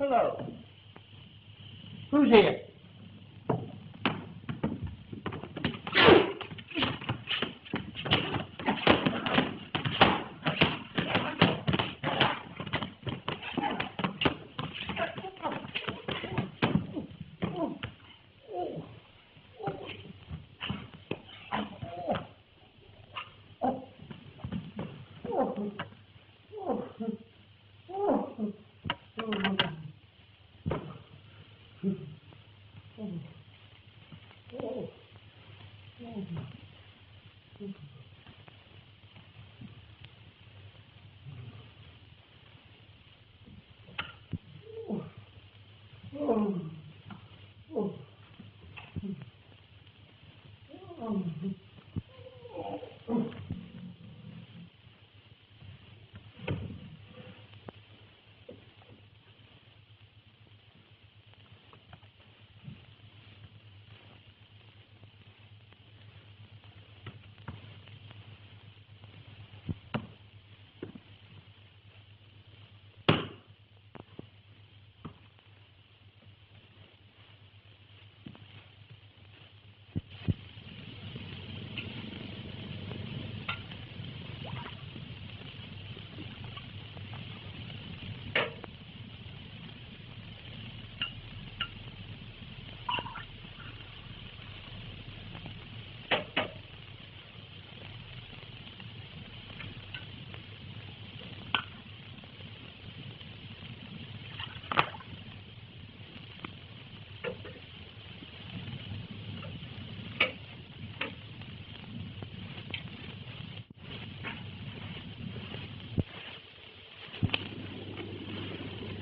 Hello. Who's here?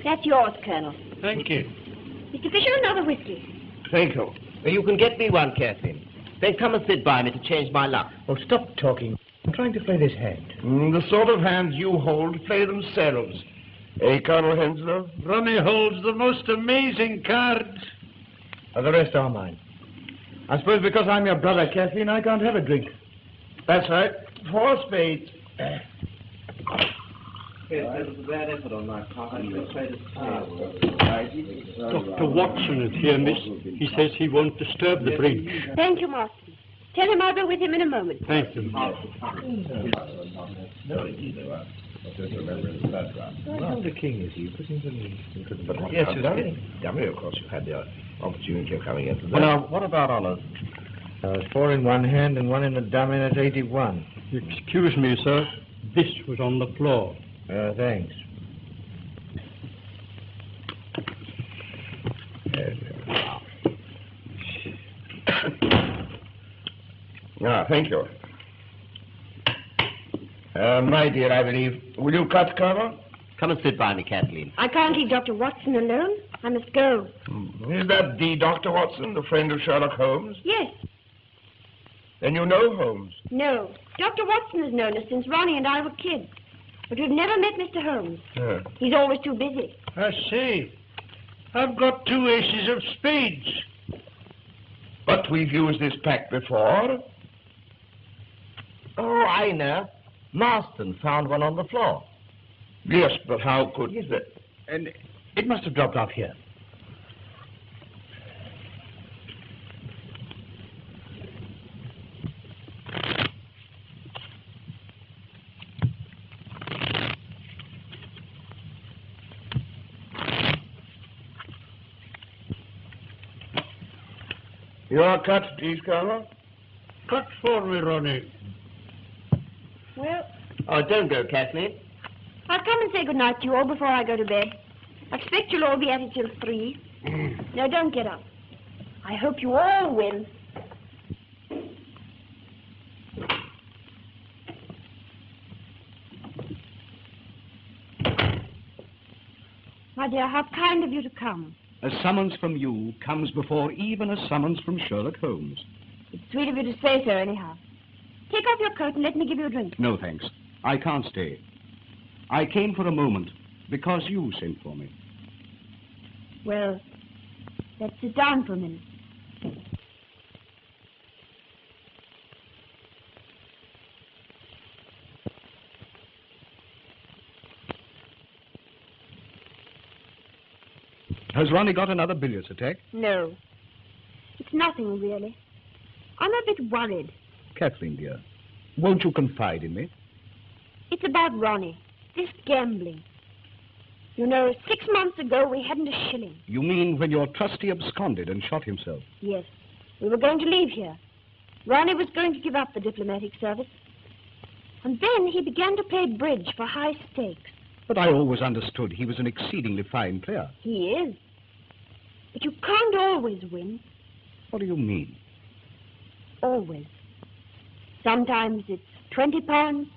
That's yours, Colonel. Thank you. Mr. Fisher, another whiskey. Thank you. You can get me one, Kathleen. Then come and sit by me to change my luck. Oh, stop talking. I'm trying to play this hand. Mm, the sort of hands you hold play themselves. Eh, Colonel Henslowe? Ronnie holds the most amazing cards. Uh, the rest are mine. I suppose because I'm your brother, Kathleen, I can't have a drink. That's right. Four spades. It was bad effort on my part. I'm afraid Dr. Watson is here, miss. He says he won't disturb the bridge. Thank you, Marston. Tell him I'll be with him in a moment. Thank you. Well, the king is you. Put him to me. But Yes, yes, dummy. dummy, of course, you had the opportunity of coming into that. Well, now, what about honours? Uh, four in one hand and one in the dummy, that's 81. Excuse me, sir. This was on the floor. Uh, thanks. Ah, thank you. Uh, my dear, I believe. Will you cut, Colonel? Come and sit by me, Kathleen. I can't leave Dr. Watson alone. I must go. Is that the Dr. Watson, the friend of Sherlock Holmes? Yes. Then you know Holmes. No. Dr. Watson has known us since Ronnie and I were kids. But we've never met Mr. Holmes. Yeah. He's always too busy. I see. I've got two aces of spades. But we've used this pack before. Oh, I know. Marston found one on the floor. Yes, but how could... Yes, but... And it must have dropped off here. You are cut, please, Colonel? Cut for me, Ronnie. Well, Oh, don't go, Kathleen. I'll come and say good night to you all before I go to bed. I expect you'll all be at it till three. no, don't get up. I hope you all win. My dear, how kind of you to come. A summons from you comes before even a summons from Sherlock Holmes. It's sweet of you to say so, anyhow. Take off your coat and let me give you a drink. No, thanks. I can't stay. I came for a moment because you sent for me. Well, let's sit down for a minute. Has Ronnie got another bilious attack? No. It's nothing, really. I'm a bit worried. Kathleen, dear, won't you confide in me? It's about Ronnie. This gambling. You know, six months ago we hadn't a shilling. You mean when your trustee absconded and shot himself? Yes. We were going to leave here. Ronnie was going to give up the diplomatic service. And then he began to play bridge for high stakes. But I always understood he was an exceedingly fine player. He is. But you can't always win. What do you mean? Always. Sometimes it's 20 pounds,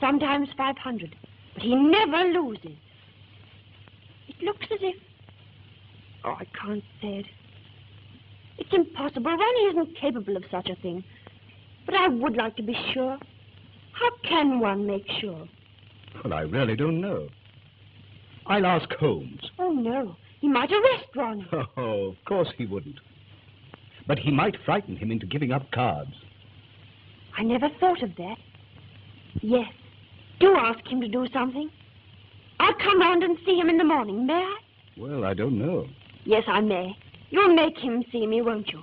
sometimes 500. But he never loses. It looks as if... Oh, I can't say it. It's impossible. Ronnie isn't capable of such a thing. But I would like to be sure. How can one make sure? Well, I really don't know. I'll ask Holmes. Oh, no. He might arrest Ronnie. Oh, of course he wouldn't. But he might frighten him into giving up cards. I never thought of that. Yes. Do ask him to do something. I'll come round and see him in the morning, may I? Well, I don't know. Yes, I may. You'll make him see me, won't you?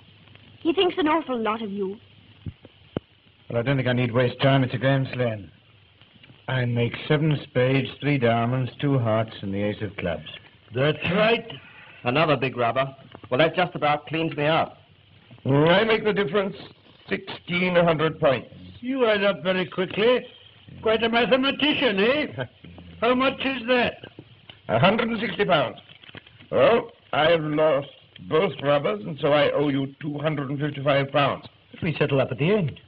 He thinks an awful lot of you. Well, I don't think I need waste time. It's a game slaying. I make seven spades, three diamonds, two hearts, and the ace of clubs. That's right. Another big rubber. Well, that just about cleans me up. I make the difference. Sixteen hundred points. You add up very quickly. Quite a mathematician, eh? How much is that? A hundred and sixty pounds. Well, I've lost both rubbers, and so I owe you two hundred and fifty-five pounds. We settle up at the end.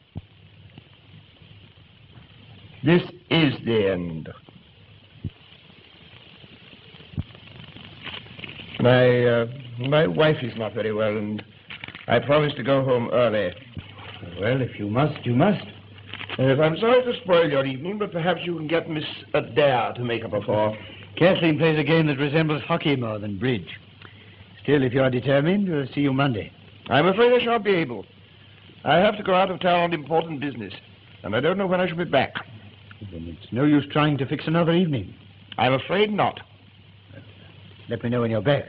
This is the end. My uh, my wife is not very well, and I promised to go home early. Well, if you must, you must. Yes, I'm sorry to spoil your evening, but perhaps you can get Miss Adair to make up a four. Kathleen plays a game that resembles hockey more than bridge. Still, if you're determined, we'll see you Monday. I'm afraid I shan't be able. I have to go out of town on important business, and I don't know when I shall be back. Then it's no use trying to fix another evening. I'm afraid not. Let me know when you're back.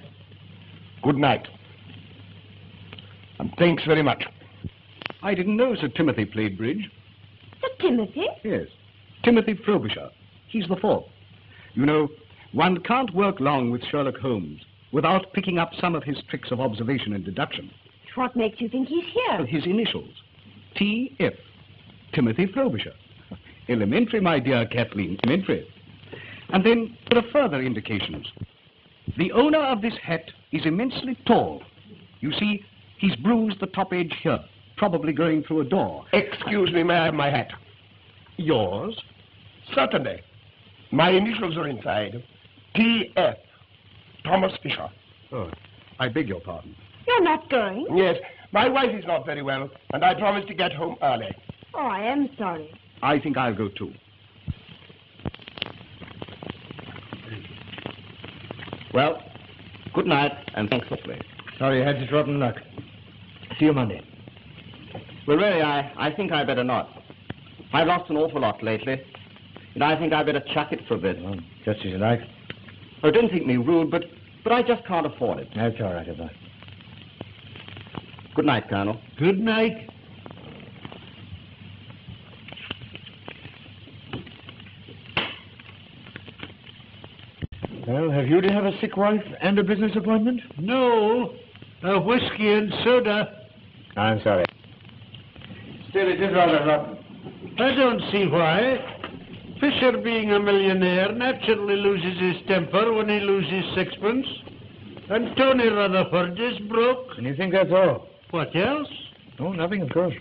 Good night. And thanks very much. I didn't know Sir Timothy played bridge. Sir Timothy? Yes. Timothy Frobisher. He's the fourth. You know, one can't work long with Sherlock Holmes without picking up some of his tricks of observation and deduction. What makes you think he's Well, here? his initials. T.F. Timothy Frobisher. Elementary, my dear Kathleen, elementary. And then there are further indications. The owner of this hat is immensely tall. You see, he's bruised the top edge here, probably going through a door. Excuse me, may I have my hat? Yours? Certainly. My initials are inside. T.F. Thomas Fisher. Oh, I beg your pardon. You're not going. Yes, my wife is not very well, and I promised to get home early. Oh, I am sorry. I think I'll go too. Well, good night, and thanks for playing. Sorry you had such rotten luck. See you Monday. Well, really, I, I think I better not. I've lost an awful lot lately, and I think I better chuck it for a bit. Well, just as you like. Oh, don't think me rude, but, but I just can't afford it. That's all right, Eva. Good night, Colonel. Good night. Well, have you to have a sick wife and a business appointment? No, a whiskey and soda. I'm sorry. Still, it is rather rotten. I don't see why. Fisher, being a millionaire, naturally loses his temper when he loses sixpence. And Tony Rutherford is broke. And you think that's all? What else? Oh, nothing, of course.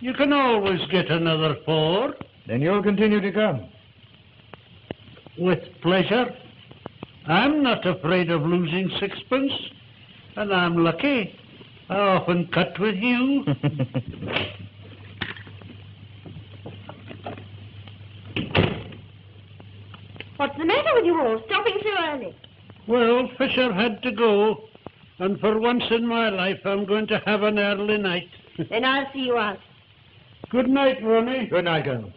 You can always get another four. Then you'll continue to come. With pleasure. I'm not afraid of losing sixpence. And I'm lucky. I often cut with you. What's the matter with you all, stopping so early? well, Fisher had to go. And for once in my life, I'm going to have an early night. Then I'll see you out. Good night, Ronnie. Good night, Colonel.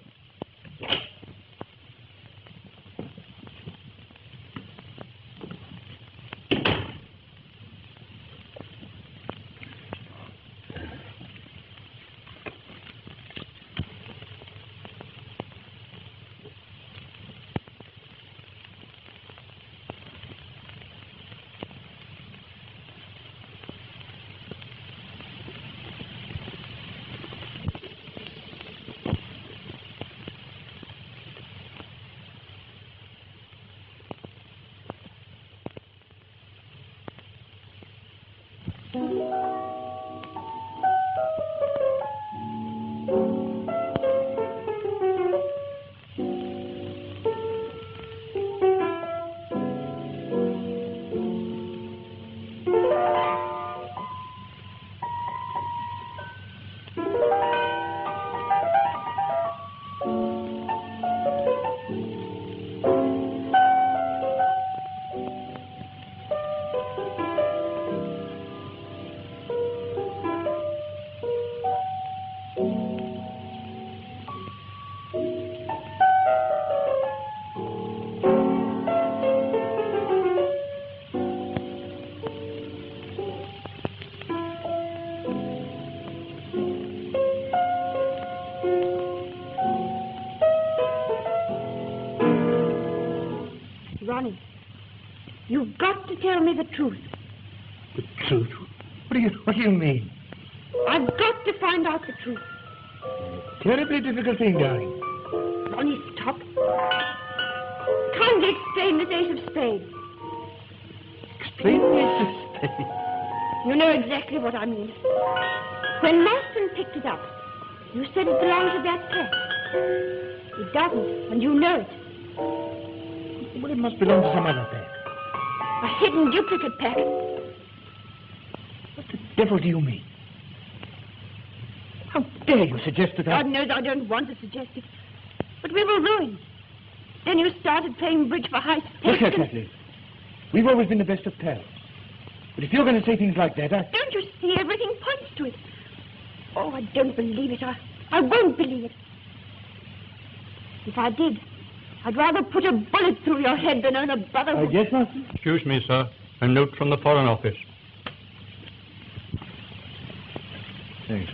Me the truth. The truth? What do you, what do you mean? I've got to find out the truth. Terribly difficult thing, darling. Ronnie, stop. Kindly explain this ace of spades. Explain this. You know exactly what I mean. When Marston picked it up, you said it belonged to that pack. It doesn't, and you know it. well, it must belong to some other pack. Hidden duplicate pack. What the devil do you mean? How dare you suggest that I... God knows I don't want to suggest it. But we were ruined. Then you started playing bridge for high stakes. Look here, Kathleen. We've always been the best of pals. But if you're going to say things like that, I... Don't you see everything points to it? Oh, I don't believe it. I, I won't believe it. If I did, I'd rather put a bullet through your head than own a I brotherhood. guess, Master. Excuse me, sir. A note from the Foreign Office. Thanks.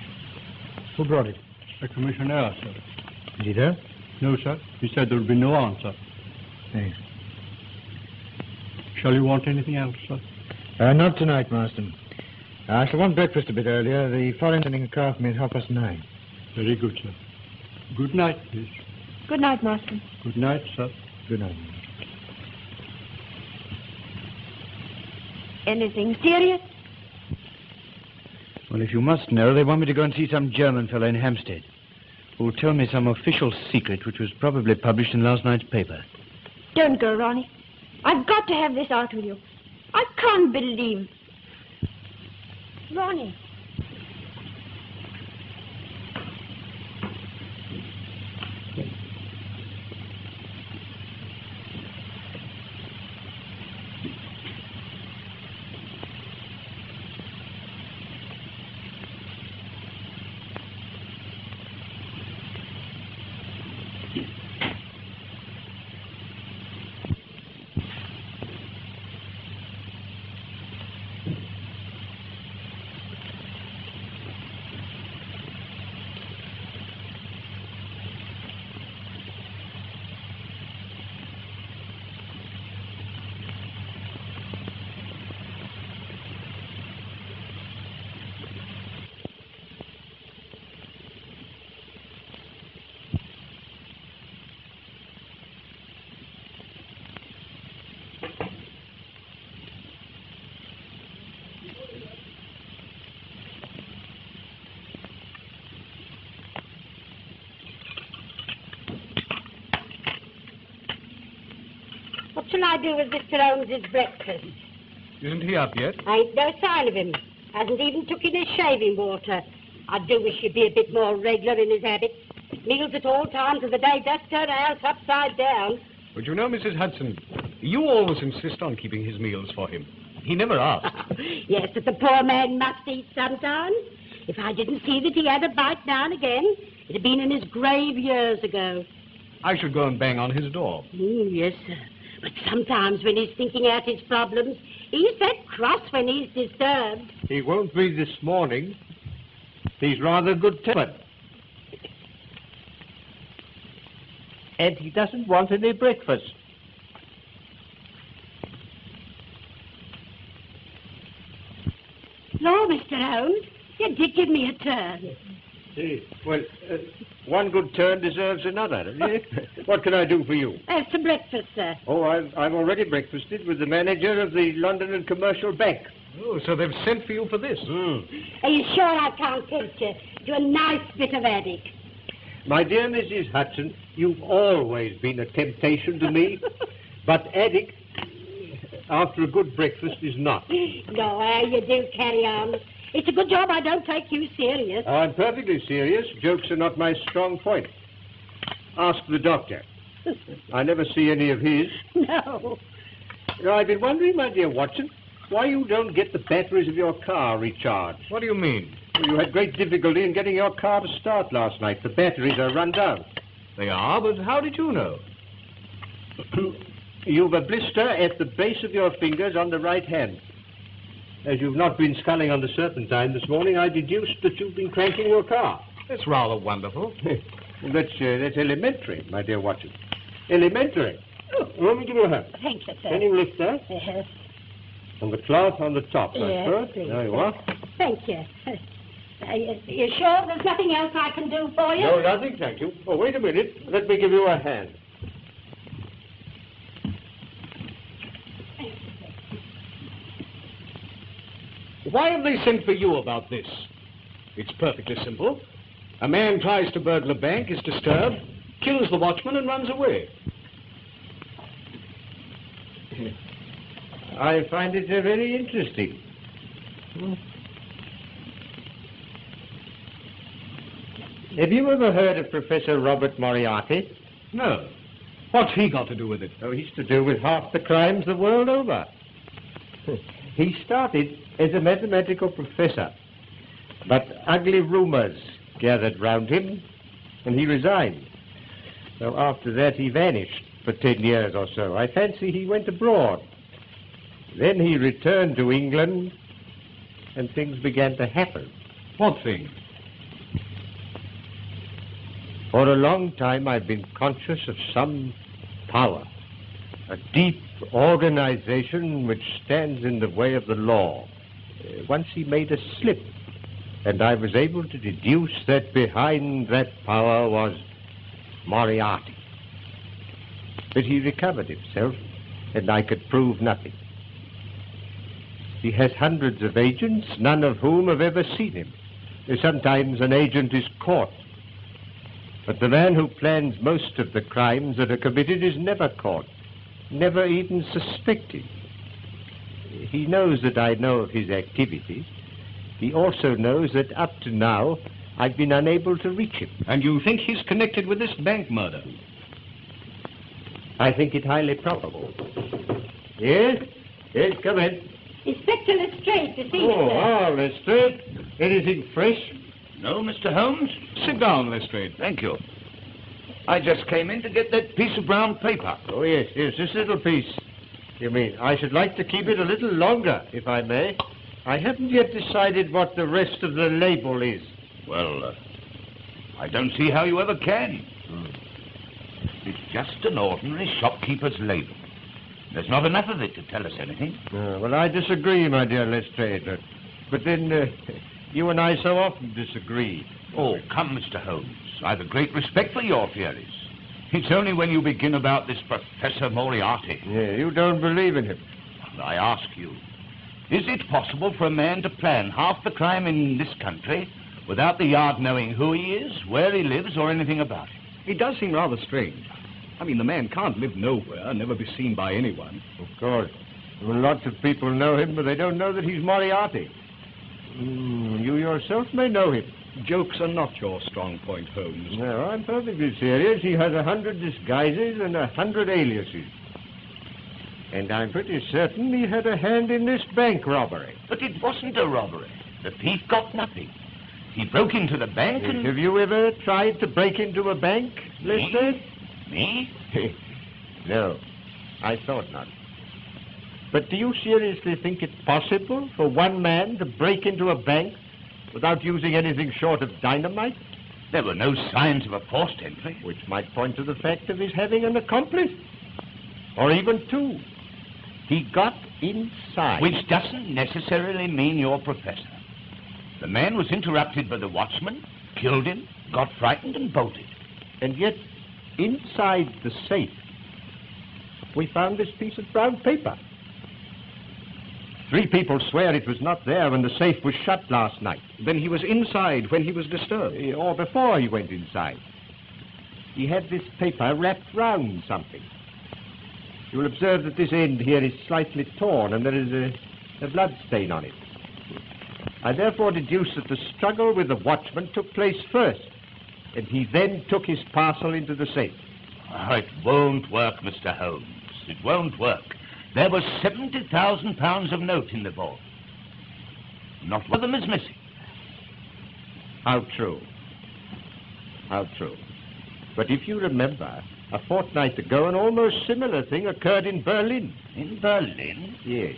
Who brought it? The Commissioner, sir. Is he there? No, sir. He said there would be no answer. Thanks. Shall you want anything else, sir? Uh, not tonight, Marston. I shall want breakfast a bit earlier. The foreign sending a car for me at half past nine. Very good, sir. Good night, please. Good night, Marston. Good night, sir. Good night. Anything serious? Well, if you must know, they want me to go and see some German fellow in Hampstead who will tell me some official secret which was probably published in last night's paper. Don't go, Ronnie. I've got to have this out with you. I can't believe. Ronnie. Shall I do with Mr. Holmes's breakfast? Isn't he up yet? Ain't no sign of him. Hasn't even took in his shaving water. I do wish he'd be a bit more regular in his habits. Meals at all times of the day just turn the house upside down. But you know, Mrs. Hudson, you always insist on keeping his meals for him. He never asks. yes, but the poor man must eat sometimes. If I didn't see that he had a bite now and again, it'd have been in his grave years ago. I should go and bang on his door. Mm, yes, sir. But sometimes when he's thinking out his problems, he's that cross when he's disturbed. He won't be this morning. He's rather good-tempered. And he doesn't want any breakfast. No, Mr. Holmes, you did give me a turn. Well, uh, one good turn deserves another. what can I do for you? As to breakfast, sir. Oh, I've, I've already breakfasted with the manager of the London and Commercial Bank. Oh, so they've sent for you for this. Hmm. Are you sure I can't tempt you to a nice bit of attic? My dear Mrs. Hudson, you've always been a temptation to me, but addict, after a good breakfast, is not. No, how you do carry on. It's a good job I don't take you serious. Oh, I'm perfectly serious. Jokes are not my strong point. Ask the doctor. I never see any of his. No. You know, I've been wondering, my dear Watson, why you don't get the batteries of your car recharged. What do you mean? Well, you had great difficulty in getting your car to start last night. The batteries are run down. They are, but how did you know? You've a blister at the base of your fingers on the right hand. As you've not been sculling on the serpentine this morning, I deduced that you've been cranking your car. That's rather wonderful. that's, uh, that's elementary, my dear Watson. Elementary. Oh. Let me give you a hand. Thank you, sir. Can sir. you lift that? Yes, And the cloth on the top, that's Yes, good. please. There you are. thank you. Are you, you sure there's nothing else I can do for you? No, nothing, thank you. Oh, wait a minute. Let me give you a hand. Why have they sent for you about this? It's perfectly simple. A man tries to burgle a bank, is disturbed, kills the watchman, and runs away. I find it uh, very interesting. Have you ever heard of Professor Robert Moriarty? No. What's he got to do with it? Oh, he's to do with half the crimes the world over. He started as a mathematical professor, but ugly rumors gathered round him, and he resigned. So after that, he vanished for ten years or so. I fancy he went abroad. Then he returned to England, and things began to happen. What thing? For a long time, I've been conscious of some power, a deep organization which stands in the way of the law. Uh, once he made a slip, and I was able to deduce that behind that power was Moriarty. But he recovered himself, and I could prove nothing. He has hundreds of agents, none of whom have ever seen him. Sometimes an agent is caught but the man who plans most of the crimes that are committed is never caught, never even suspected. He knows that I know of his activities. He also knows that up to now I've been unable to reach him. And you think he's connected with this bank murder? I think it highly probable. Yes? Yes, come in. Inspector Lestrade to see you, Oh, sir. ah, Lestrade. Anything fresh? No, Mr. Holmes? Sit down, Lestrade. Thank you. I just came in to get that piece of brown paper. Oh, yes, yes, this little piece. You mean, I should like to keep it a little longer, if I may. I haven't yet decided what the rest of the label is. Well, uh, I don't see how you ever can. It's just an ordinary shopkeeper's label. There's not enough of it to tell us anything. Uh, well, I disagree, my dear Lestrade. But, but then, uh, you and I so often disagree. Oh, come, Mr. Holmes. I've a great respect for your theories. It's only when you begin about this Professor Moriarty. Yeah, you don't believe in him. I ask you, is it possible for a man to plan half the crime in this country without the Yard knowing who he is, where he lives, or anything about him? It does seem rather strange. I mean, the man can't live nowhere, never be seen by anyone. Of course. Well, lots of people know him, but they don't know that he's Moriarty. Mm, you yourself may know him. Jokes are not your strong point, Holmes. No, I'm perfectly serious. He has a hundred disguises and a hundred aliases. And I'm pretty certain he had a hand in this bank robbery. But it wasn't a robbery. The thief got nothing. He broke into the bank and... Have you ever tried to break into a bank, Lestrade? Me? no, I thought not. But do you seriously think it possible for one man to break into a bank without using anything short of dynamite? There were no signs of a forced entry. Which might point to the fact of his having an accomplice. Or even two. He got inside. Which doesn't necessarily mean you're professor. The man was interrupted by the watchman, killed him, got frightened, and bolted. And yet, inside the safe, we found this piece of brown paper. Three people swear it was not there when the safe was shut last night. Then he was inside when he was disturbed. Eh, Or before he went inside. He had this paper wrapped round something. You'll observe that this end here is slightly torn and there is a, a blood stain on it. I therefore deduce that the struggle with the watchman took place first, and he then took his parcel into the safe. Oh, it won't work, Mr. Holmes. It won't work. There was seventy thousand pounds of note in the vault. Not one of them is missing. How true. How true. But if you remember, a fortnight ago, an almost similar thing occurred in Berlin. In Berlin? Yes.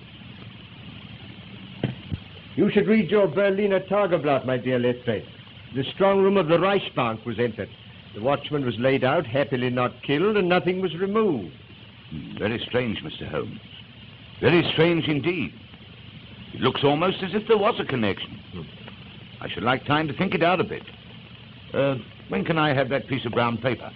You should read your Berliner Tageblatt, my dear Lestrade. The strong room of the Reichsbank was entered. The watchman was laid out, happily not killed, and nothing was removed. Very strange, Mr. Holmes. Very strange indeed. It looks almost as if there was a connection. I should like time to think it out a bit. Uh, when can I have that piece of brown paper?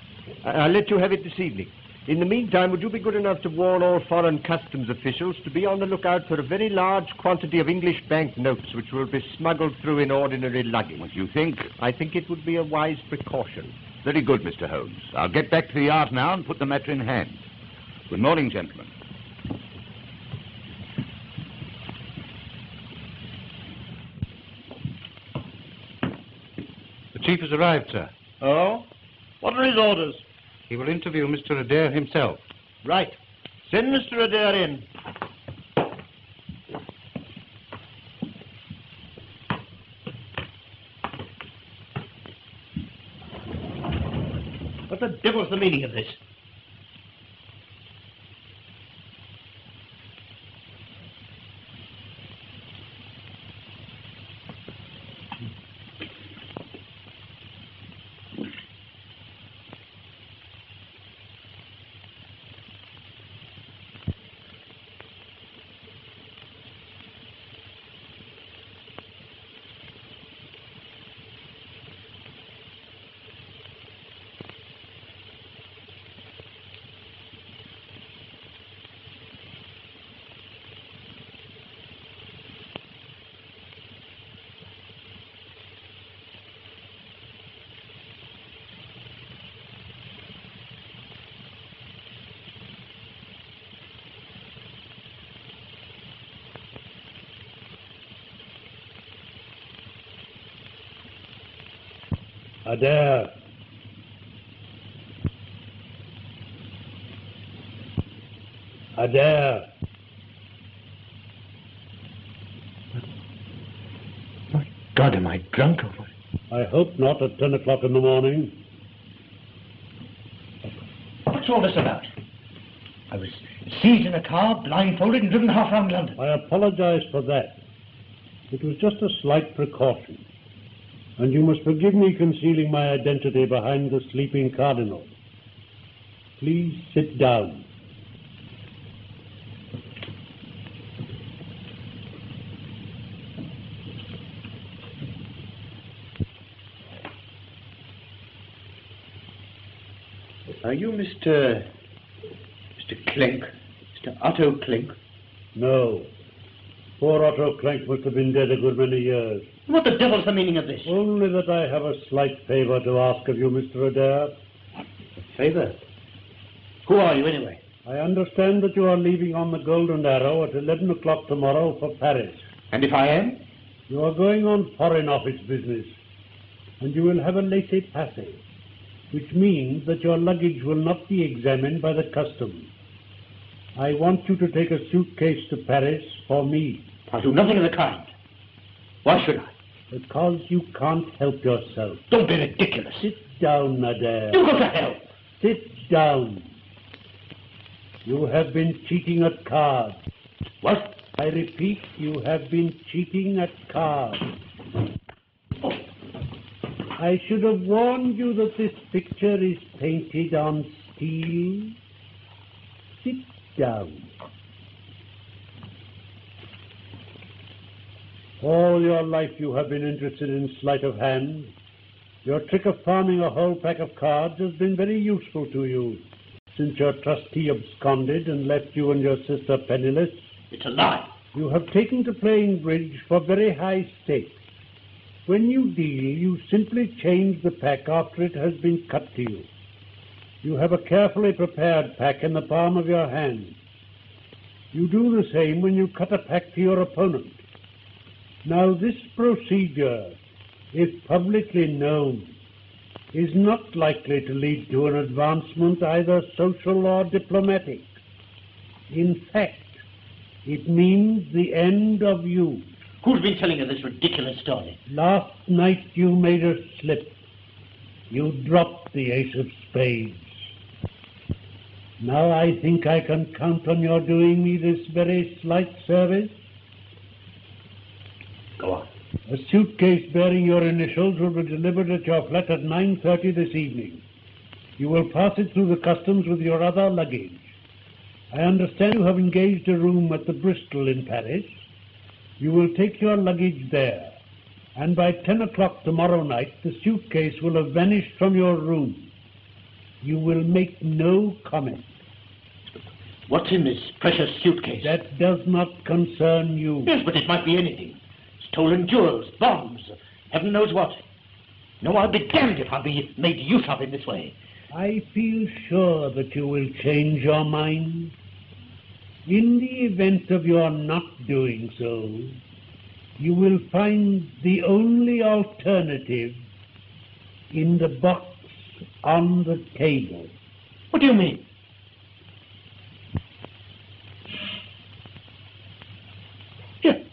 I- I'll let you have it this evening. In the meantime, would you be good enough to warn all foreign customs officials to be on the lookout for a very large quantity of English banknotes which will be smuggled through in ordinary luggage? What do you think? I think it would be a wise precaution. Very good, Mr. Holmes. I'll get back to the yard now and put the matter in hand. Good morning, gentlemen. The chief has arrived, sir. Oh? What are his orders? He will interview Mr. Adair himself. Right. Send Mr. Adair in. What the devil's the meaning of this? Adair. Adair. God, am I drunk or what? I hope not at ten o'clock in the morning. What's all this about? I was seized in a car, blindfolded, and driven half round London. I apologize for that. It was just a slight precaution. And you must forgive me concealing my identity behind the sleeping cardinal. Please sit down. Are you Mr. Mr. Clink? Mr. Otto Clink? No. Poor Otto Clank must have been dead a good many years. What the devil's the meaning of this? Only that I have a slight favor to ask of you, Mr. Adair. Favor? Who are you, anyway? I understand that you are leaving on the Golden Arrow at 11 o'clock tomorrow for Paris. And if I am? You are going on Foreign Office business, and you will have a laissez-passer, which means that your luggage will not be examined by the customs. I want you to take a suitcase to Paris for me. I'll do nothing of the kind. Why should I? Because you can't help yourself. Don't be ridiculous. Sit down, Adair. You go to hell. Sit down. You have been cheating at cards. What? I repeat, you have been cheating at cards. I should have warned you that this picture is painted on steel. Sit down. All your life you have been interested in sleight of hand. Your trick of palming a whole pack of cards has been very useful to you since your trustee absconded and left you and your sister penniless. It's a lie. You have taken to playing bridge for very high stakes. When you deal, you simply change the pack after it has been cut to you. You have a carefully prepared pack in the palm of your hand. You do the same when you cut a pack to your opponent. Now, this procedure, if publicly known, is not likely to lead to an advancement either social or diplomatic. In fact, it means the end of you. Who's been telling you this ridiculous story? Last night you made a slip. You dropped the ace of spades. Now I think I can count on your doing me this very slight service. Go on. A suitcase bearing your initials will be delivered at your flat at 9.30 this evening. You will pass it through the customs with your other luggage. I understand you have engaged a room at the Bristol in Paris. You will take your luggage there, and by ten o'clock tomorrow night the suitcase will have vanished from your room. You will make no comment. What's in this precious suitcase? That does not concern you. Yes, but it might be anything. Stolen jewels, bombs, heaven knows what. No, I'll be damned if I'll be made use of in this way. I feel sure that you will change your mind. In the event of your not doing so, you will find the only alternative in the box on the table. What do you mean? Here.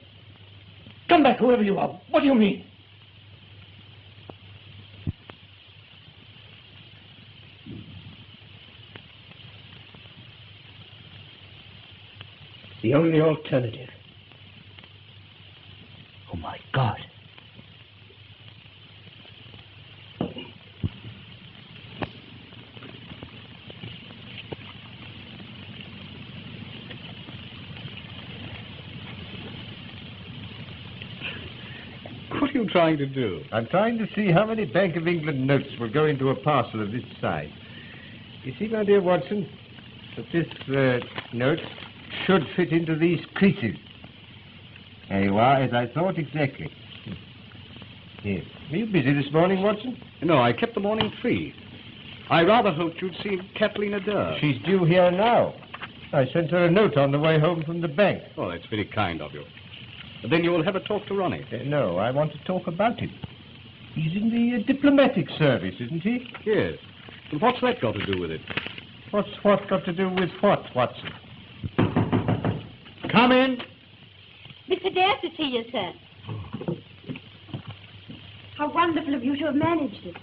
Come back, whoever you are. What do you mean? The only alternative. Oh, my God. What are you trying to do? I'm trying to see how many Bank of England notes will go into a parcel of this size. You see, my dear Watson, that this uh, note should fit into these creases. There you are, as I thought exactly. Here. Are you busy this morning, Watson? No, I kept the morning free. I rather hoped you'd see Kathleen Adair. She's due here now. I sent her a note on the way home from the bank. Oh, that's very kind of you. But Then you will have a talk to Ronnie. Uh, no, I want to talk about him. He's in the uh, diplomatic service, isn't he? Yes. And what's that got to do with it? What's what got to do with what, Watson? Come in. Miss Adair to see you, sir. How wonderful of you to have managed it.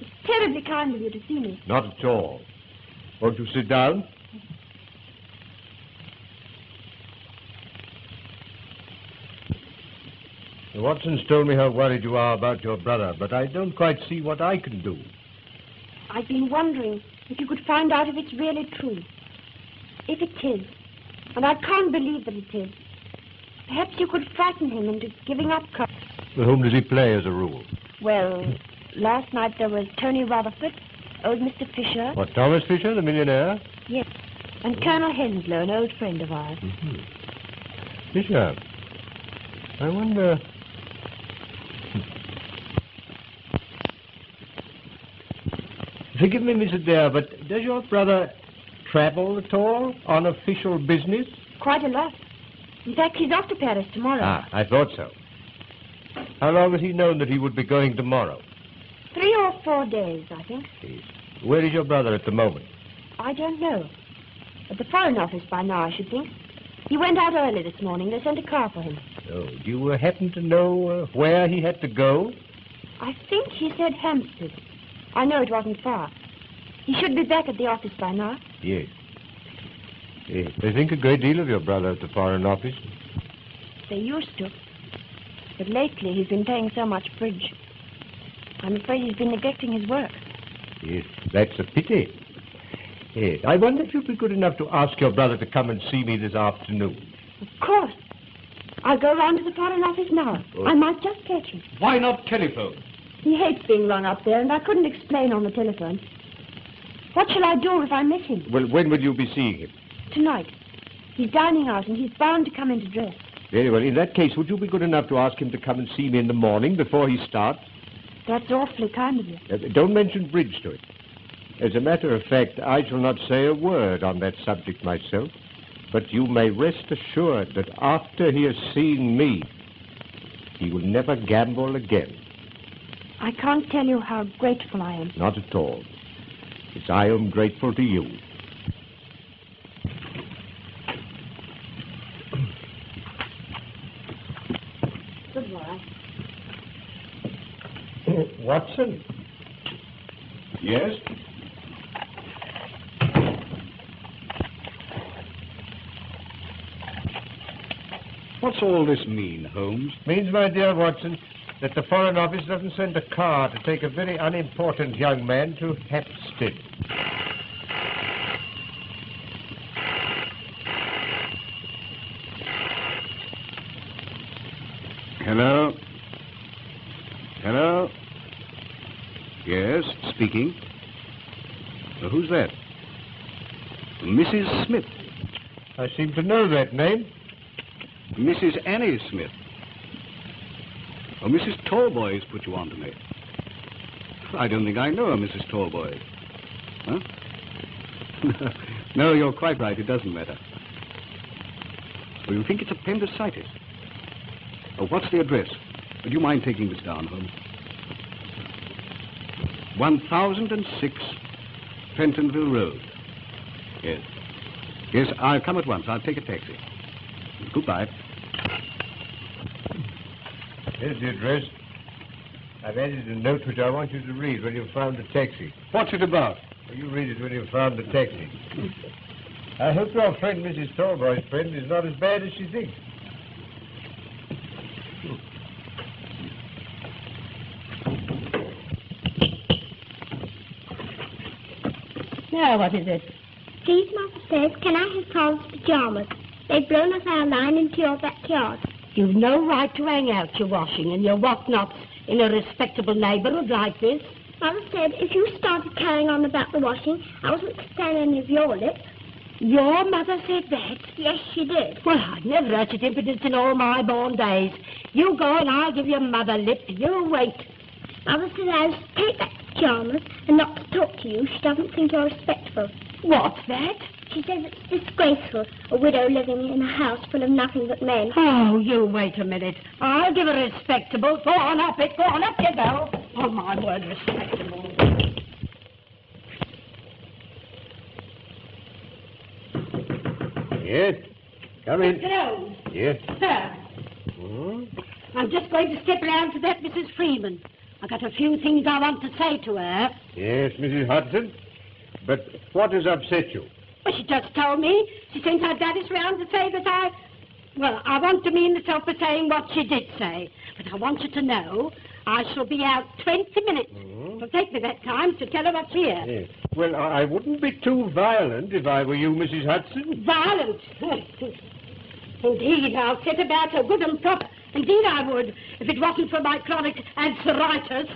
It's terribly kind of you to see me. Not at all. Won't you sit down? The Watsons told me how worried you are about your brother, but I don't quite see what I can do. I've been wondering if you could find out if it's really true. If it is, and I can't believe that it is, perhaps you could frighten him into giving up. Co- With whom does he play as a rule? well, last night there was Tony Rutherford, old Mr. Fisher, What, Thomas Fisher, the millionaire? yes, and Colonel Henslowe, an old friend of ours. Mm-hmm. Fisher. I wonder. Hmm. Forgive me, Miss Adair, but does your brother travel at all on official business? Quite a lot. In fact, he's off to Paris tomorrow. Ah, I thought so. How long has he known that he would be going tomorrow? Three or four days, I think. Where is your brother at the moment? I don't know. At the Foreign Office by now, I should think. He went out early this morning. They sent a car for him. Oh, do you uh, happen to know uh, where he had to go? I think he said Hampstead. I know it wasn't far. He should be back at the office by now. Yes. Yes. They think a great deal of your brother at the Foreign Office. They used to. But lately he's been playing so much bridge. I'm afraid he's been neglecting his work. Yes, that's a pity. Yes. I wonder if you'd be good enough to ask your brother to come and see me this afternoon. Of course. I'll go round to the Foreign Office now. Oh. I might just catch him. Why not telephone? He hates being rung up there, and I couldn't explain on the telephone. What shall I do if I miss him? Well, when will you be seeing him? Tonight. He's dining out, and he's bound to come in to dress. Very well. In that case, would you be good enough to ask him to come and see me in the morning before he starts? That's awfully kind of you. Uh, don't mention bridge to him. As a matter of fact, I shall not say a word on that subject myself. But you may rest assured that after he has seen me, he will never gamble again. I can't tell you how grateful I am. Not at all. It's I am grateful to you. Goodbye. Watson? Yes? What's all this mean, Holmes? Means, my dear Watson, that the Foreign Office doesn't send a car to take a very unimportant young man to Hampstead. Hello? Hello? Yes, speaking. Well, who's that? Mrs. Smith. I seem to know that name. Mrs. Annie Smith. Oh, Mrs. Tallboys put you on to me. I don't think I know a Mrs. Tallboys. Huh? no, you're quite right. It doesn't matter. Well, you think it's appendicitis. Oh, what's the address? Would you mind taking this down, Holmes? 1006 Pentonville Road. Yes. Yes, I'll come at once. I'll take a taxi. Goodbye. Here's the address. I've added a note which I want you to read when you've found the taxi. What's it about? Well, you read it when you've found the taxi. I hope your friend, Mrs. Tallboy's friend, is not as bad as she thinks. Now, what is it? Please, Mother said, can I have Paul's pajamas? They've blown us our line into your backyard. You've no right to hang out your washing and your whatnots in a respectable neighbourhood like this. Mother said if you started carrying on about the washing, I wasn't to stand any of your lip. Your mother said that? Yes, she did. Well, I've never had such impudence in all my born days. You go and I'll give your mother lip. You wait. Mother said I was to take back the pajamas and not to talk to you. She doesn't think you're respectful. What's that? She says it's disgraceful, a widow living in a house full of nothing but men. Oh, you wait a minute. I'll give her respectable. Go on up it. Go on up you go. Oh, my word, respectable. Yes. Come in. Hello. Yes. Sir, Hmm? I'm just going to step round to that Mrs. Freeman. I've got a few things I want to say to her. Yes, Mrs. Hudson. But what has upset you? Well, she just told me. She sent her daddies round to say that I... Well, I want to mean myself for saying what she did say. But I want you to know I shall be out 20 minutes. Mm-hmm. It'll take me that time to tell her what's here. Yes. Well, I I wouldn't be too violent if I were you, Mrs. Hudson. Violent. Indeed, I'll set about her good and proper. Indeed, I would, if it wasn't for my chronic ulceritis.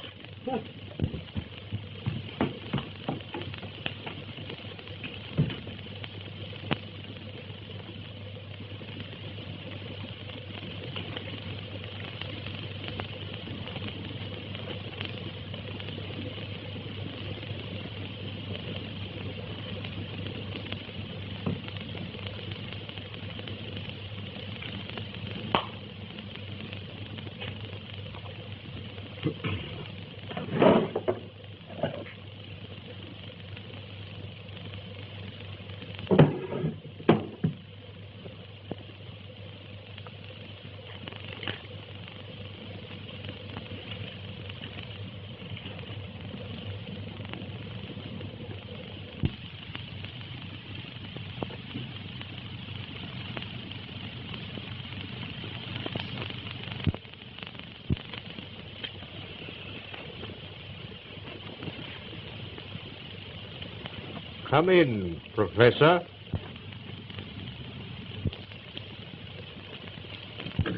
Come in, Professor.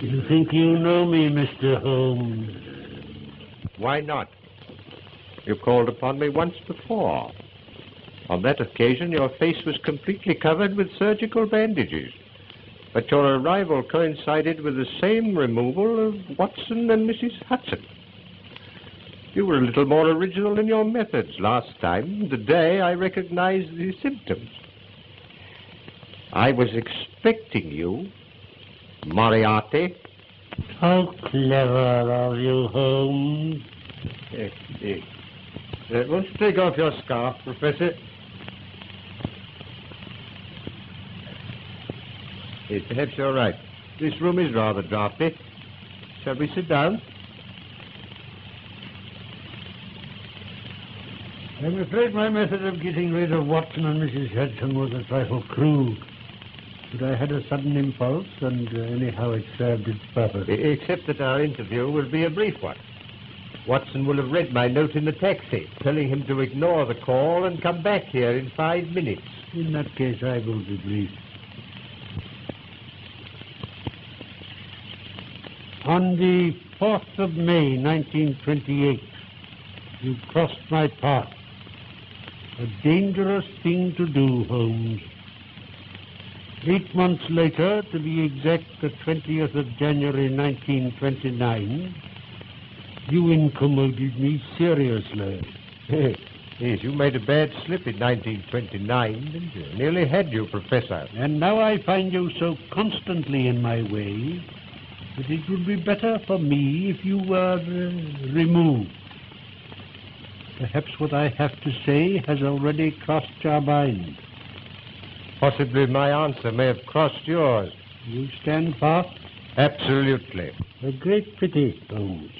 You think you know me, Mr. Holmes? Why not? You called upon me once before. On that occasion, your face was completely covered with surgical bandages. But your arrival coincided with the same removal of Watson and Mrs. Hudson. You were a little more original in your methods last time. Today, I recognize the symptoms. I was expecting you, Moriarty. How clever of you, Holmes. Uh, won't you take off your scarf, Professor? Yes, perhaps you're right. This room is rather draughty. Shall we sit down? I'm afraid my method of getting rid of Watson and Mrs. Hudson was a trifle crude. But I had a sudden impulse, and uh, anyhow it served its purpose. Except that our interview will be a brief one. Watson will have read my note in the taxi, telling him to ignore the call and come back here in five minutes. In that case, I will be brief. On the 4th of May, 1928, you crossed my path. A dangerous thing to do, Holmes. Eight months later, to be exact, the 20th of January, 1929, you incommoded me seriously. yes, you made a bad slip in 1929, didn't you? Nearly had you, Professor. And now I find you so constantly in my way that it would be better for me if you were uh, removed. Perhaps what I have to say has already crossed your mind. Possibly my answer may have crossed yours. You stand fast? Absolutely. A great pity, Holmes.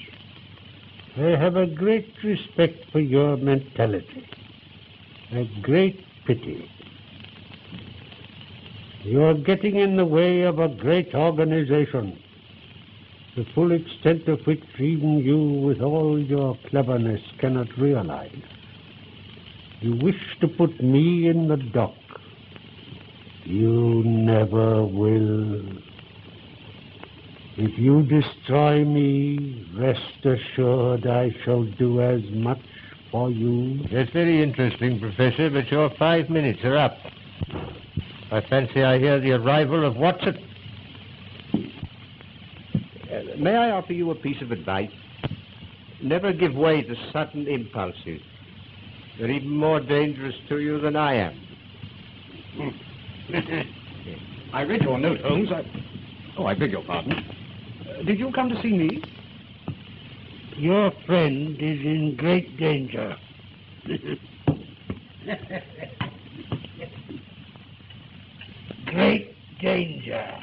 I have a great respect for your mentality. A great pity. You are getting in the way of a great organization, the full extent of which even you, with all your cleverness, cannot realize. You wish to put me in the dock. You never will. If you destroy me, rest assured I shall do as much for you. That's very interesting, Professor, but your five minutes are up. I fancy I hear the arrival of Watson. May I offer you a piece of advice? Never give way to sudden impulses. They're even more dangerous to you than I am. I read your note, Holmes. I... Oh, I beg your pardon. Uh, did you come to see me? Your friend is in great danger. great danger.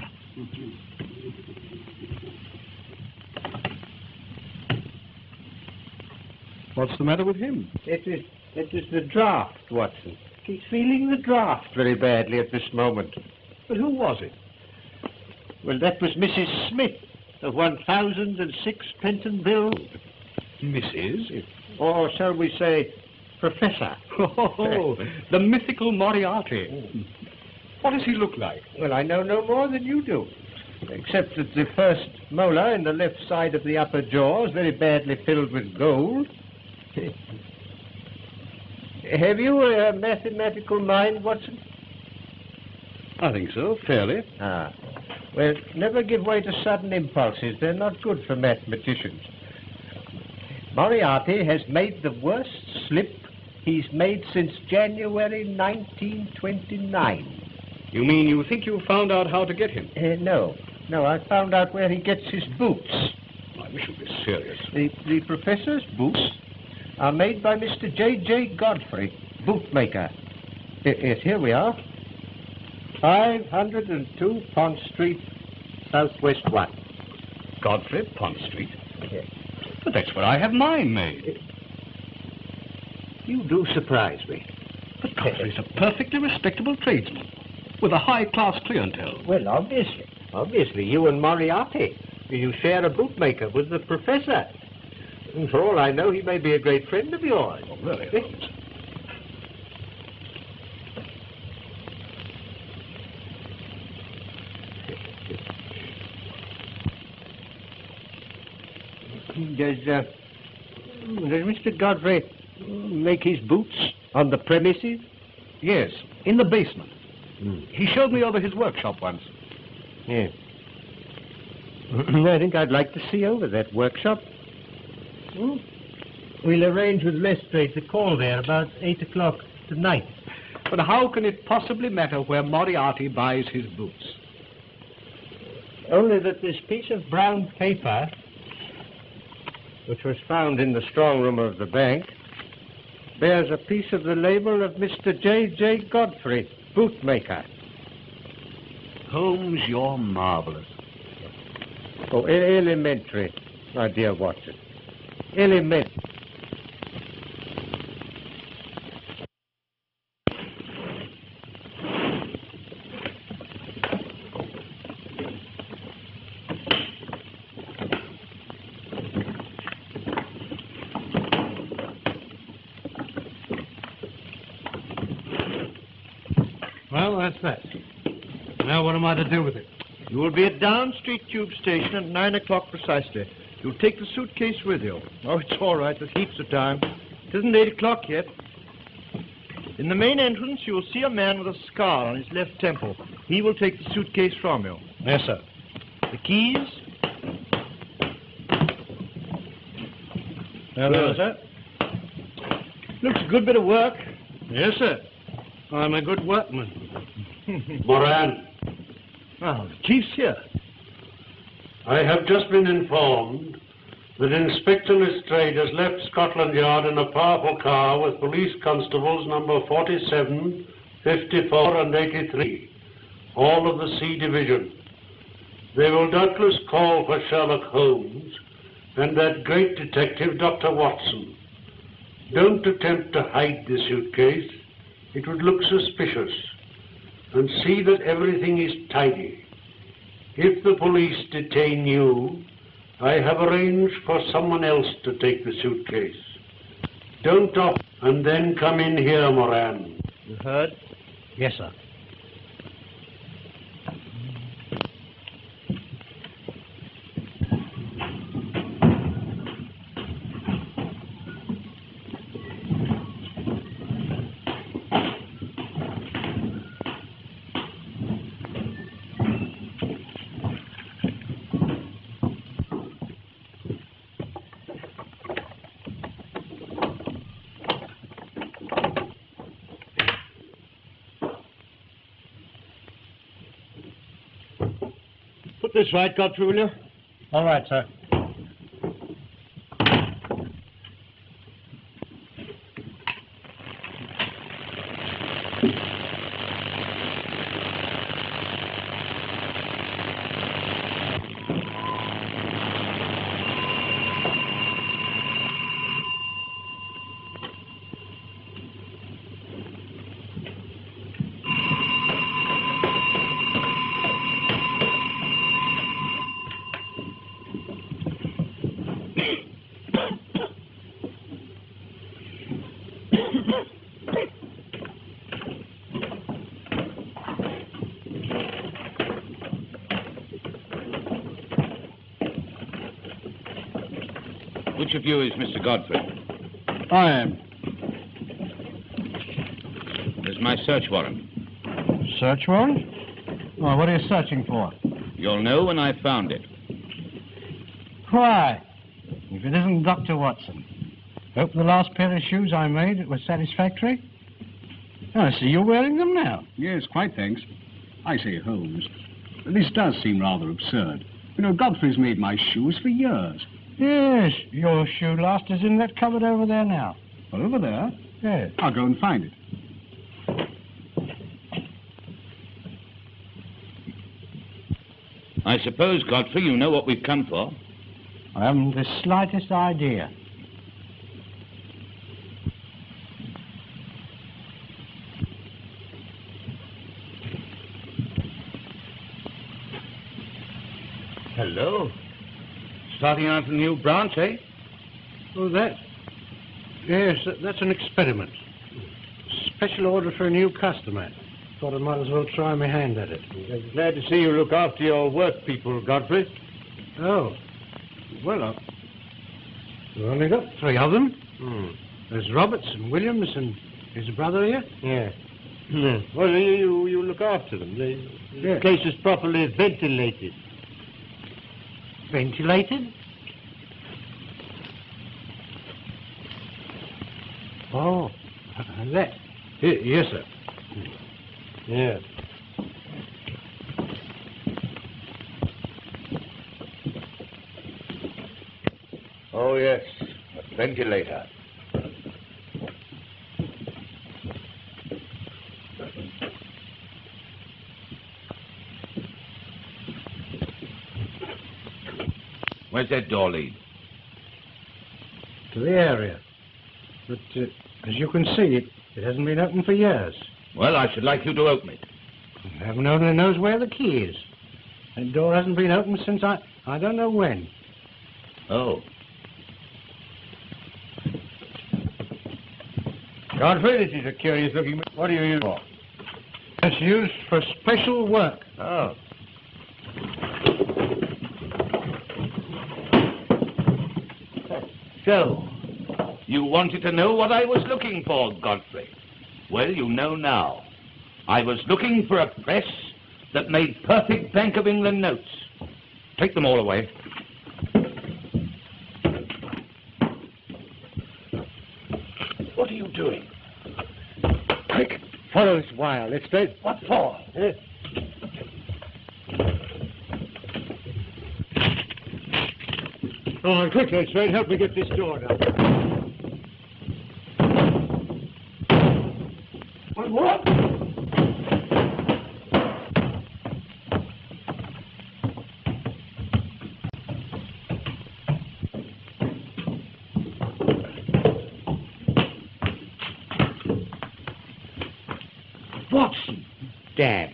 What's the matter with him? It is, it is the draft, Watson. He's feeling the draft very badly at this moment. But who was it? Well, that was Mrs. Smith of 1006 Pentonville. Mrs.? Or shall we say, Professor. Oh, the mythical Moriarty. What does he look like? Well, I know no more than you do. Except that the first molar in the left side of the upper jaw is very badly filled with gold. Have you a mathematical mind, Watson? I think so, fairly. Ah. Well, never give way to sudden impulses. They're not good for mathematicians. Moriarty has made the worst slip he's made since January 1929. You mean you think you found out how to get him? Uh, no. No, I found out where he gets his boots. I wish you'd be serious. The, the professor's boots are made by Mr. J.J. Godfrey, bootmaker. Yes, here we are. 502 Pont Street, Southwest 1. Godfrey, Pont Street. Yes. But that's where I have mine made. You do surprise me. But Godfrey's a perfectly respectable tradesman with a high-class clientele. Well, obviously. Obviously, you and Moriarty. You share a bootmaker with the professor. And for all I know, he may be a great friend of yours. Oh, really, Holmes? Does, uh, does Mr. Godfrey make his boots on the premises? Yes, in the basement. He showed me over his workshop once. Yes. I think I'd like to see over that workshop. Hmm? We'll arrange with Lestrade to call there about 8 o'clock tonight. But how can it possibly matter where Moriarty buys his boots? Only that this piece of brown paper, which was found in the strong room of the bank, bears a piece of the label of Mr. J.J. Godfrey, bootmaker. Holmes, you're marvelous. Oh, elementary, my dear Watson. Elementary. Well, that's that. Now, what am I to do with it? You will be at Down Street Tube Station at nine o'clock precisely. You'll take the suitcase with you. Oh, it's all right. There's heaps of time. It isn't eight o'clock yet. In the main entrance, you will see a man with a scar on his left temple. He will take the suitcase from you. Yes, sir. The keys? Hello, sir. Looks a good bit of work. Yes, sir. I'm a good workman. Moran, Oh, the chief's here. I have just been informed that Inspector Lestrade has left Scotland Yard in a powerful car with police constables number 47, 54 and 83, all of the C Division. They will doubtless call for Sherlock Holmes and that great detective, Dr. Watson. Don't attempt to hide the suitcase. It would look suspicious. And see that everything is tidy. If the police detain you, I have arranged for someone else to take the suitcase. Don't off and then come in here, Moran. You heard? Yes, sir. Put this right, Godfrey, will you? All right, sir. Which of you is Mr. Godfrey? I am. There's my search warrant. Search warrant? Oh, what are you searching for? You'll know when I've found it. Why? If it isn't Dr. Watson. Hope the last pair of shoes I made was satisfactory. Oh, I see you're wearing them now. Yes, quite thanks. I say, Holmes, this does seem rather absurd. You know, Godfrey's made my shoes for years. Yes, your shoe last is in that cupboard over there now. Over there? Yes. I'll go and find it. I suppose, Godfrey, you know what we've come for. I haven't the slightest idea. Hello. Starting out a new branch, eh? Oh, that? Yes, that's an experiment. Special order for a new customer. Thought I might as well try my hand at it. I'm glad to see you look after your work people, Godfrey. Oh. Well, uh, we've only got three of them. Hmm. There's Roberts and Williams and his brother here. Yeah. Yeah. Well, you, you, you look after them. The, the place is properly ventilated. Ventilated? Oh, that. Yes, sir. Yeah. Oh, yes. A ventilator. Where's that door lead? To the area. But uh, as you can see, it, it hasn't been opened for years. Well, I should like you to open it. Heaven only knows where the key is. That door hasn't been opened since I, I don't know when. Oh. Godfrey, this is a curious looking. What do you use for? It's used for special work. Oh. So, you wanted to know what I was looking for, Godfrey. Well, you know now. I was looking for a press that made perfect Bank of England notes. Take them all away. What are you doing? Quick, follow this wire. Lestrade. What for? Eh? Come on, quick, Lestrade. Help me get this door down. What? what? Watson. Dad.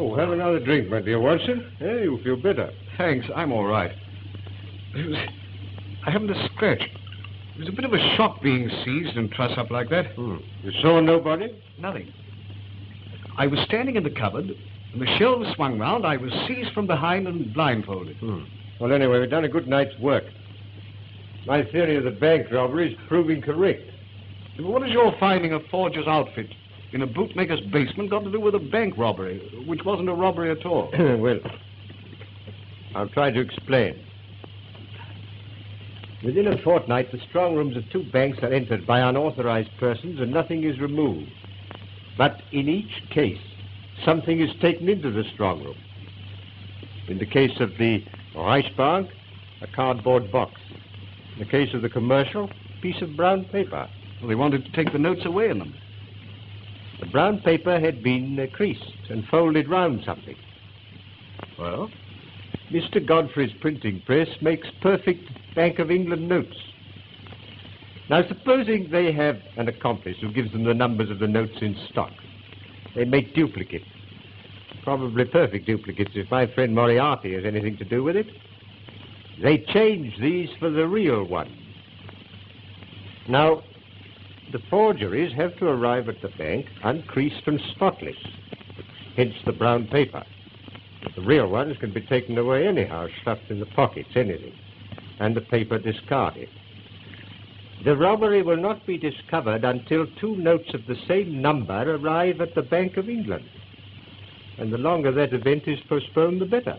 Oh, have another drink, my dear Watson. Hey, you feel better. Thanks, I'm all right. I haven't a scratch. It was a bit of a shock being seized and trussed up like that. Hmm. You saw nobody? Nothing. I was standing in the cupboard, and the shelves swung round. I was seized from behind and blindfolded. Hmm. Well, anyway, we've done a good night's work. My theory of the bank robbery is proving correct. What is your finding of forger's outfit in a bootmaker's basement got to do with a bank robbery, which wasn't a robbery at all? well, I'll try to explain. Within a fortnight, the strong rooms of two banks are entered by unauthorized persons and nothing is removed. But in each case, something is taken into the strong room. In the case of the Reichsbank, a cardboard box. In the case of the commercial, a piece of brown paper. Well, they wanted to take the notes away in them. The brown paper had been uh, creased and folded round something. Well? Mr. Godfrey's printing press makes perfect Bank of England notes. Now, supposing they have an accomplice who gives them the numbers of the notes in stock. They make duplicates. Probably perfect duplicates if my friend Moriarty has anything to do with it. They change these for the real ones. Now, the forgeries have to arrive at the bank uncreased and spotless. Hence the brown paper. The real ones can be taken away anyhow, stuffed in the pockets, anything, and the paper discarded. The robbery will not be discovered until two notes of the same number arrive at the Bank of England. And the longer that event is postponed, the better.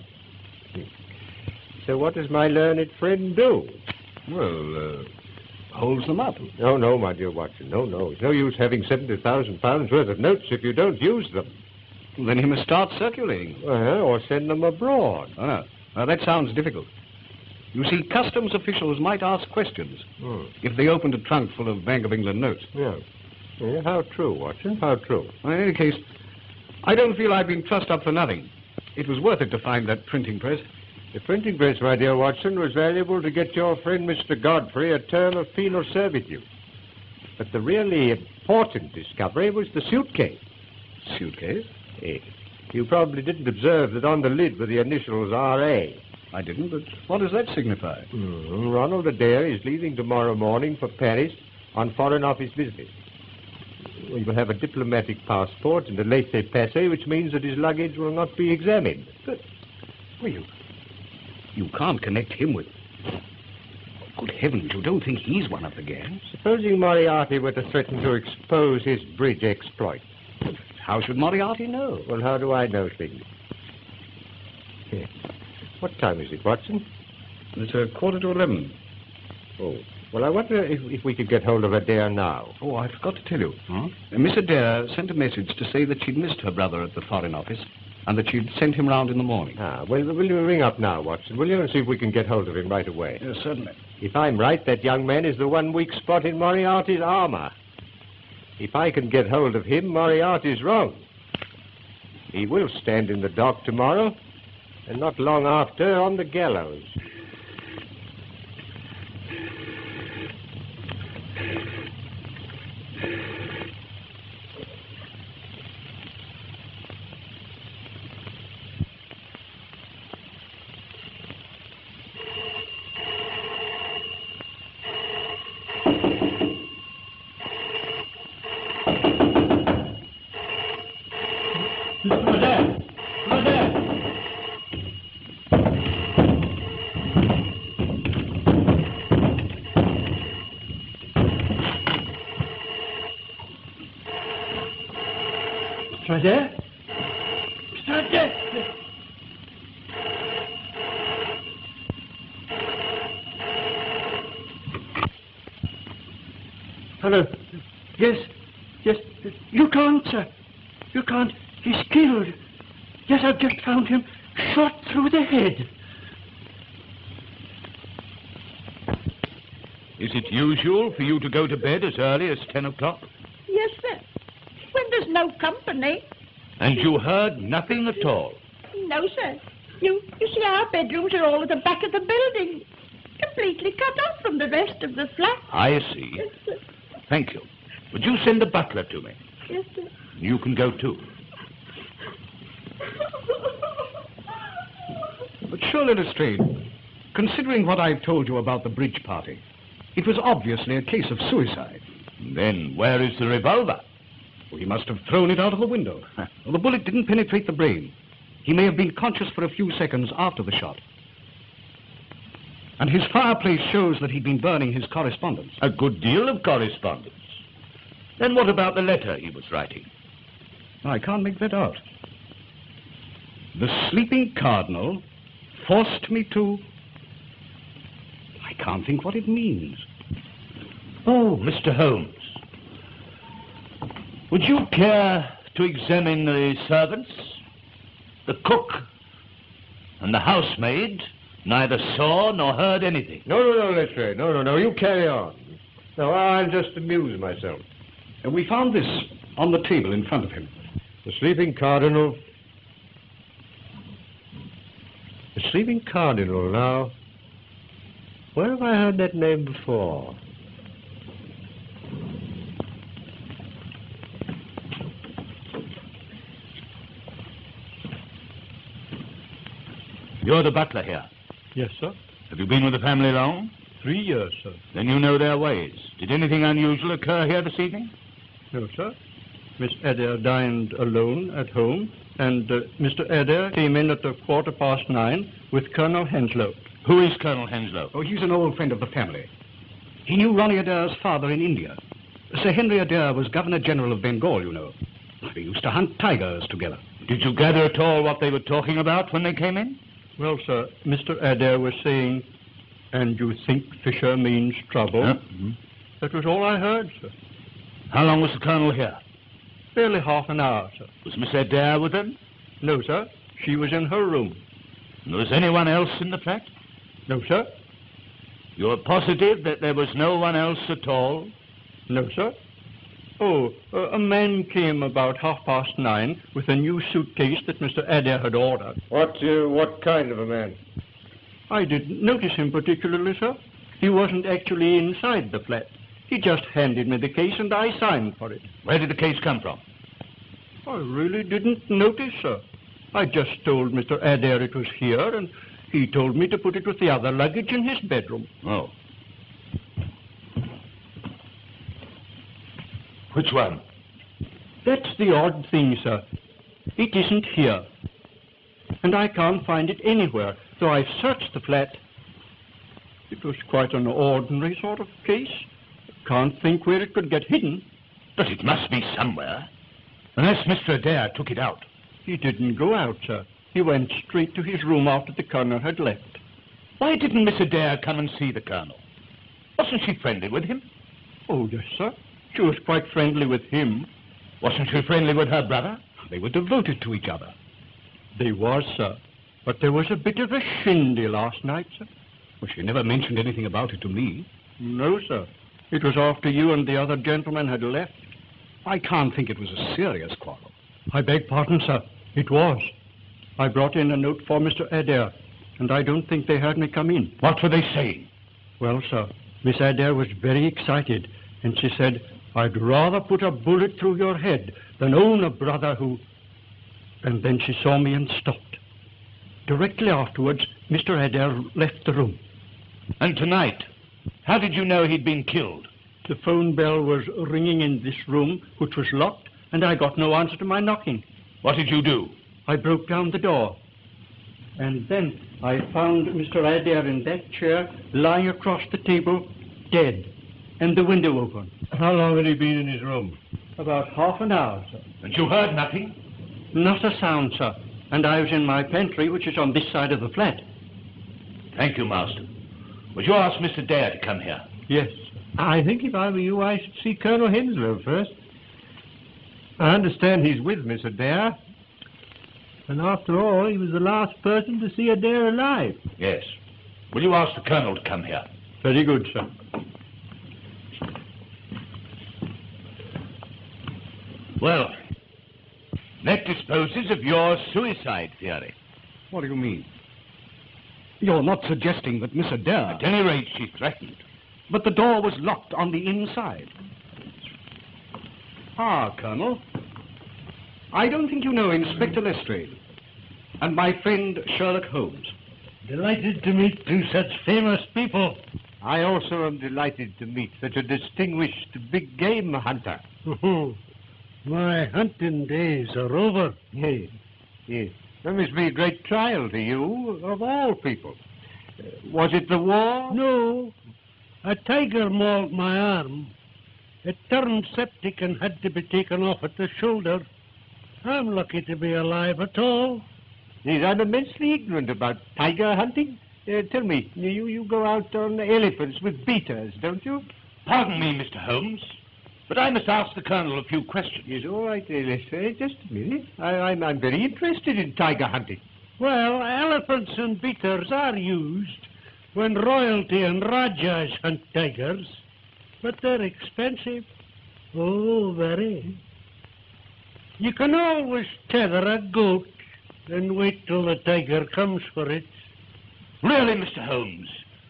So what does my learned friend do? Well, uh, holds them up. No, no, my dear Watson. No, no. It's no use having £70,000 worth of notes if you don't use them. Then he must start circulating. Uh, or send them abroad. Oh, no. Now, that sounds difficult. You see, customs officials might ask questions Hmm. if they opened a trunk full of Bank of England notes. Yeah. Yeah, How true, Watson? How true? Well, in any case, I don't feel I've been trussed up for nothing. It was worth it to find that printing press. The printing press, my dear Watson, was valuable to get your friend Mr. Godfrey a term of penal servitude. But the really important discovery was the suitcase. Suitcase? Eh, You probably didn't observe that on the lid were the initials R.A. I didn't, but what does that signify? Hmm, Ronald Adair is leaving tomorrow morning for Paris on Foreign Office business. He will have a diplomatic passport and a laissez-passer, which means that his luggage will not be examined. But, well, you, you can't connect him with... Good heavens, you don't think he's one of the gang? Supposing Moriarty were to threaten to expose his bridge exploit. How should Moriarty know? Well, how do I know things? Here. What time is it, Watson? It's a quarter to eleven. Oh, well, I wonder if, if we could get hold of Adair now. Oh, I forgot to tell you. Uh, Miss Adair sent a message to say that she'd missed her brother at the Foreign Office and that she'd send him round in the morning. Ah, well, will you ring up now, Watson, will you, and see if we can get hold of him right away? Yes, certainly. If I'm right, that young man is the one weak spot in Moriarty's armor. If I can get hold of him, Moriarty's wrong. He will stand in the dock tomorrow, and not long after on the gallows. Adair? Mr. Adair! Hello. Yes, yes. You can't, sir. You can't. He's killed. Yes, I've just found him shot through the head. Is it usual for you to go to bed as early as ten o'clock? Yes, sir. When there's no company. And you heard nothing at all? No, sir. You, you see, our bedrooms are all at the back of the building, completely cut off from the rest of the flat. I see. Yes, sir. Thank you. Would you send the butler to me? Yes, sir. You can go too. But surely, Lestrade, considering what I've told you about the bridge party, it was obviously a case of suicide. Then where is the revolver? He must have thrown it out of the window. well, the bullet didn't penetrate the brain. He may have been conscious for a few seconds after the shot. And his fireplace shows that he'd been burning his correspondence. A good deal of correspondence. Then what about the letter he was writing? I can't make that out. The sleeping cardinal forced me to. I can't think what it means. Oh, Mr. Holmes. Would you care to examine the servants? The cook and the housemaid neither saw nor heard anything. No, no, no, Lestrade. No, no, no. You carry on. No, I'll just amuse myself. And we found this on the table in front of him. The sleeping cardinal. The sleeping cardinal, now. Where have I heard that name before? You're the butler here. Yes, sir. Have you been with the family long? Three years, sir. Then you know their ways. Did anything unusual occur here this evening? No, sir. Miss Adair dined alone at home, and uh, Mr. Adair came in at a quarter past nine with Colonel Henslowe. Who is Colonel Henslowe? Oh, he's an old friend of the family. He knew Ronnie Adair's father in India. Sir Henry Adair was Governor General of Bengal, you know. They used to hunt tigers together. Did you gather at all what they were talking about when they came in? Well, sir, Mr. Adair was saying, and you think Fisher means trouble? Huh? Mhm. That was all I heard, sir. How long was the Colonel here? Barely half an hour, sir. Was Miss Adair with them? No, sir. She was in her room. Was anyone else in the flat? No, sir. You're positive that there was no one else at all? No, sir. Oh, uh, a man came about half past nine with a new suitcase that Mr. Adair had ordered. What, uh, what kind of a man? I didn't notice him particularly, sir. He wasn't actually inside the flat. He just handed me the case and I signed for it. Where did the case come from? I really didn't notice, sir. I just told Mr. Adair it was here, and he told me to put it with the other luggage in his bedroom. Oh. Which one? That's the odd thing, sir. It isn't here. And I can't find it anywhere, though I've searched the flat. It was quite an ordinary sort of case. Can't think where it could get hidden. But it must be somewhere. Unless Mr. Adair took it out. He didn't go out, sir. He went straight to his room after the colonel had left. Why didn't Miss Adair come and see the Colonel? Wasn't she friendly with him? Oh, yes, sir. She was quite friendly with him. Wasn't she friendly with her brother? They were devoted to each other. They was, sir. But there was a bit of a shindy last night, sir. Well, she never mentioned anything about it to me. No, sir. It was after you and the other gentleman had left. I can't think it was a serious quarrel. I beg pardon, sir. It was. I brought in a note for Mr. Adair, and I don't think they heard me come in. What were they saying? Well, sir, Miss Adair was very excited, and she said, I'd rather put a bullet through your head than own a brother who... And then she saw me and stopped. Directly afterwards, Mr. Adair left the room. And tonight, how did you know he'd been killed? The phone bell was ringing in this room, which was locked, and I got no answer to my knocking. What did you do? I broke down the door. And then I found Mr. Adair in that chair, lying across the table, dead, and the window open. How long had he been in his room? About half an hour, sir. And you heard nothing? Not a sound, sir. And I was in my pantry, which is on this side of the flat. Thank you, Master. Would you ask Miss Adair to come here? Yes. I think if I were you, I should see Colonel Henslowe first. I understand he's with Miss Adair. And after all, he was the last person to see Adair alive. Yes. Will you ask the Colonel to come here? Very good, sir. Well, that disposes of your suicide theory. What do you mean? You're not suggesting that Miss Adair... At any rate, she threatened. But the door was locked on the inside. Ah, Colonel. I don't think you know Inspector Lestrade and my friend Sherlock Holmes. Delighted to meet two such famous people. I also am delighted to meet such a distinguished big game hunter. My hunting days are over. Yes, yes. That must be a great trial to you, of all people. Uh, was it the war? No. A tiger mauled my arm. It turned septic and had to be taken off at the shoulder. I'm lucky to be alive at all. Yes, I'm immensely ignorant about tiger hunting. Uh, tell me, you, you go out on elephants with beaters, don't you? Pardon me, Mr. Holmes, but I must ask the Colonel a few questions. Yes, all right, Lestrade. Just a minute. I, I'm, I'm very interested in tiger hunting. Well, elephants and beaters are used when royalty and rajas hunt tigers, but they're expensive. Oh, very. You can always tether a goat and wait till the tiger comes for it. Really, Mr. Holmes,